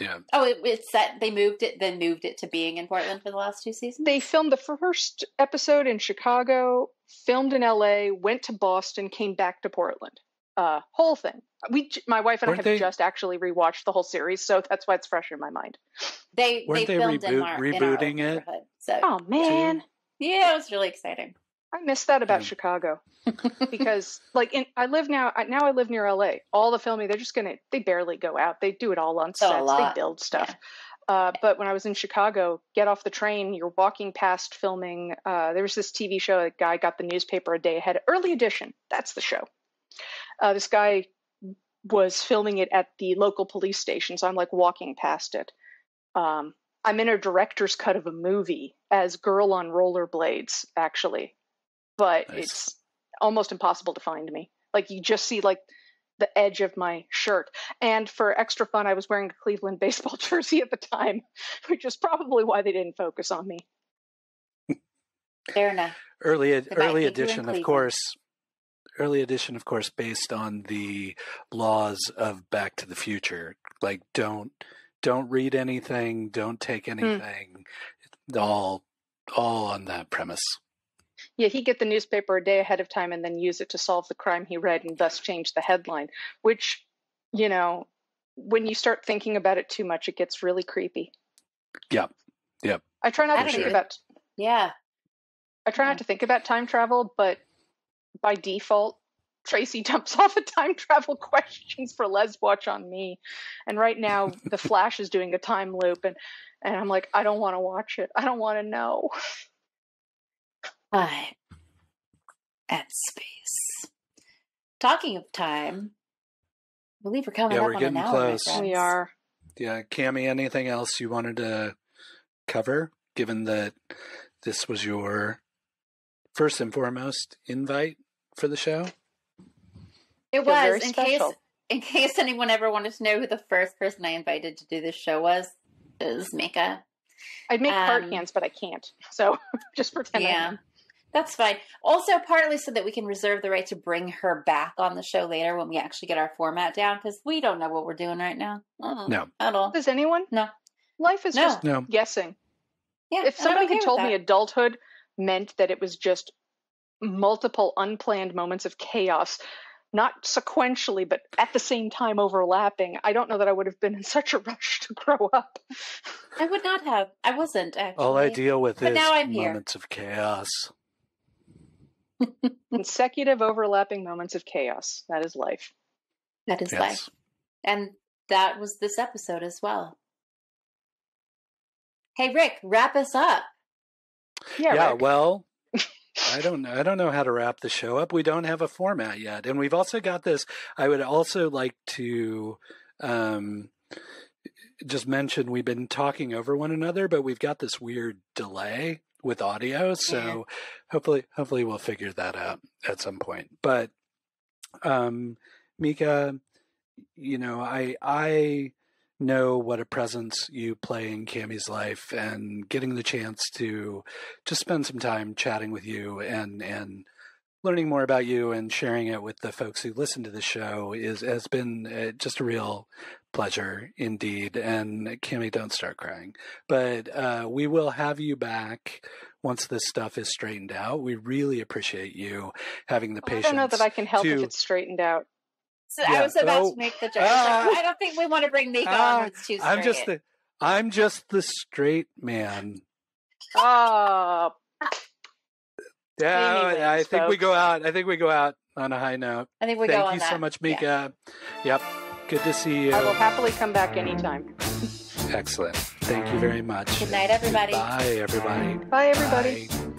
Yeah. Oh, it, it's set. They moved it, then moved it to being in Portland for the last two seasons. They filmed the first episode in Chicago, filmed in LA, went to Boston, came back to Portland. Uh, whole thing. We, my wife and I Weren't have they- just actually rewatched the whole series, so that's why it's fresh in my mind. They Weren't they they filmed in, reboot- in our rebooting old it? So Oh man, yeah, it was really exciting. I miss that about Yeah. Chicago because, like, in, I live now. I- Now I live near LA. All the filming, they're just gonna. They barely go out. They do it all on sets. They build stuff. Uh, but when I was in Chicago, get off the train, you're walking past filming. Uh, there was this TV show. A guy got the newspaper a day ahead. Early edition. That's the show. Uh, this guy was filming it at the local police station, so I'm like walking past it. Um, I'm in a director's cut of a movie as girl on rollerblades, actually, but Nice. it's almost impossible to find me. Like you just see like the edge of my shirt. And for extra fun, I was wearing a Cleveland baseball jersey at the time, which is probably why they didn't focus on me. Fair enough. Early might early think you in edition, of course. Early edition, of course, based on the laws of Back to the Future. Like, don't don't read anything, don't take Hmm. anything. All all on that premise. Yeah, he'd get the newspaper a day ahead of time and then use it to solve the crime he read and thus change the headline, which, you know, when you start thinking about it too much, it gets really creepy. Yep. Yep. I try not I to don't think about Yeah. I try Yeah. not to think about time travel, but by default, Tracy dumps all the time travel questions for LezWatch on me. And right now, The Flash is doing a time loop, and, and I'm like, I don't want to watch it. I don't want to know. Time and space. Talking of time, I believe we're coming Yeah, up we're on getting an hour. close. my friends. We are. Yeah, Cami, anything else you wanted to cover, given that this was your first and foremost invite for the show? It was in case in case anyone ever wanted to know who the first person I invited to do this show was. It was Mika. I'd make heart Um, hands, but I can't. So just pretend I Yeah. Am. That's fine. Also, partly so that we can reserve the right to bring her back on the show later when we actually get our format down, because we don't know what we're doing right now. No. at all. Does anyone? No. Life is No. just No. guessing. Yeah, if somebody had told me adulthood meant that it was just multiple unplanned moments of chaos, not sequentially, but at the same time overlapping, I don't know that I would have been in such a rush to grow up. I would not have. I wasn't actually. All I deal with But is now I'm here. moments of chaos. Consecutive overlapping moments of chaos. That is life. That is Yes. life, and that was this episode as well. Hey, Rick, wrap us up. Yeah, yeah Rick. well i don't i don't know how to wrap the show up we don't have a format yet and we've also got this i would also like to um just mention we've been talking over one another but we've got this weird delay with audio so Yeah. hopefully hopefully we'll figure that out at some point but um mika you know i i know what a presence you play in Cami's life and getting the chance to just spend some time chatting with you and and learning more about you and sharing it with the folks who listen to the show is has been uh, just a real pleasure indeed and Kimmy, don't start crying but uh, we will have you back once this stuff is straightened out we really appreciate you having the patience. I patience don't know that I can help if it's straightened out. So Yeah. I was about Oh. to make the joke. Ah. I don't think we want to bring Mika Ah, on. It's too straight. I'm just the I'm just the straight man Oh, Yeah, Anyways, I think we go out. I think we go out on a high note. I think we go Thank on you that. so much, Yeah. Mika. Yep. Good to see you. I will happily come back anytime. Excellent. Thank you very much. Good night, everybody. Bye, everybody. Bye, everybody. Bye.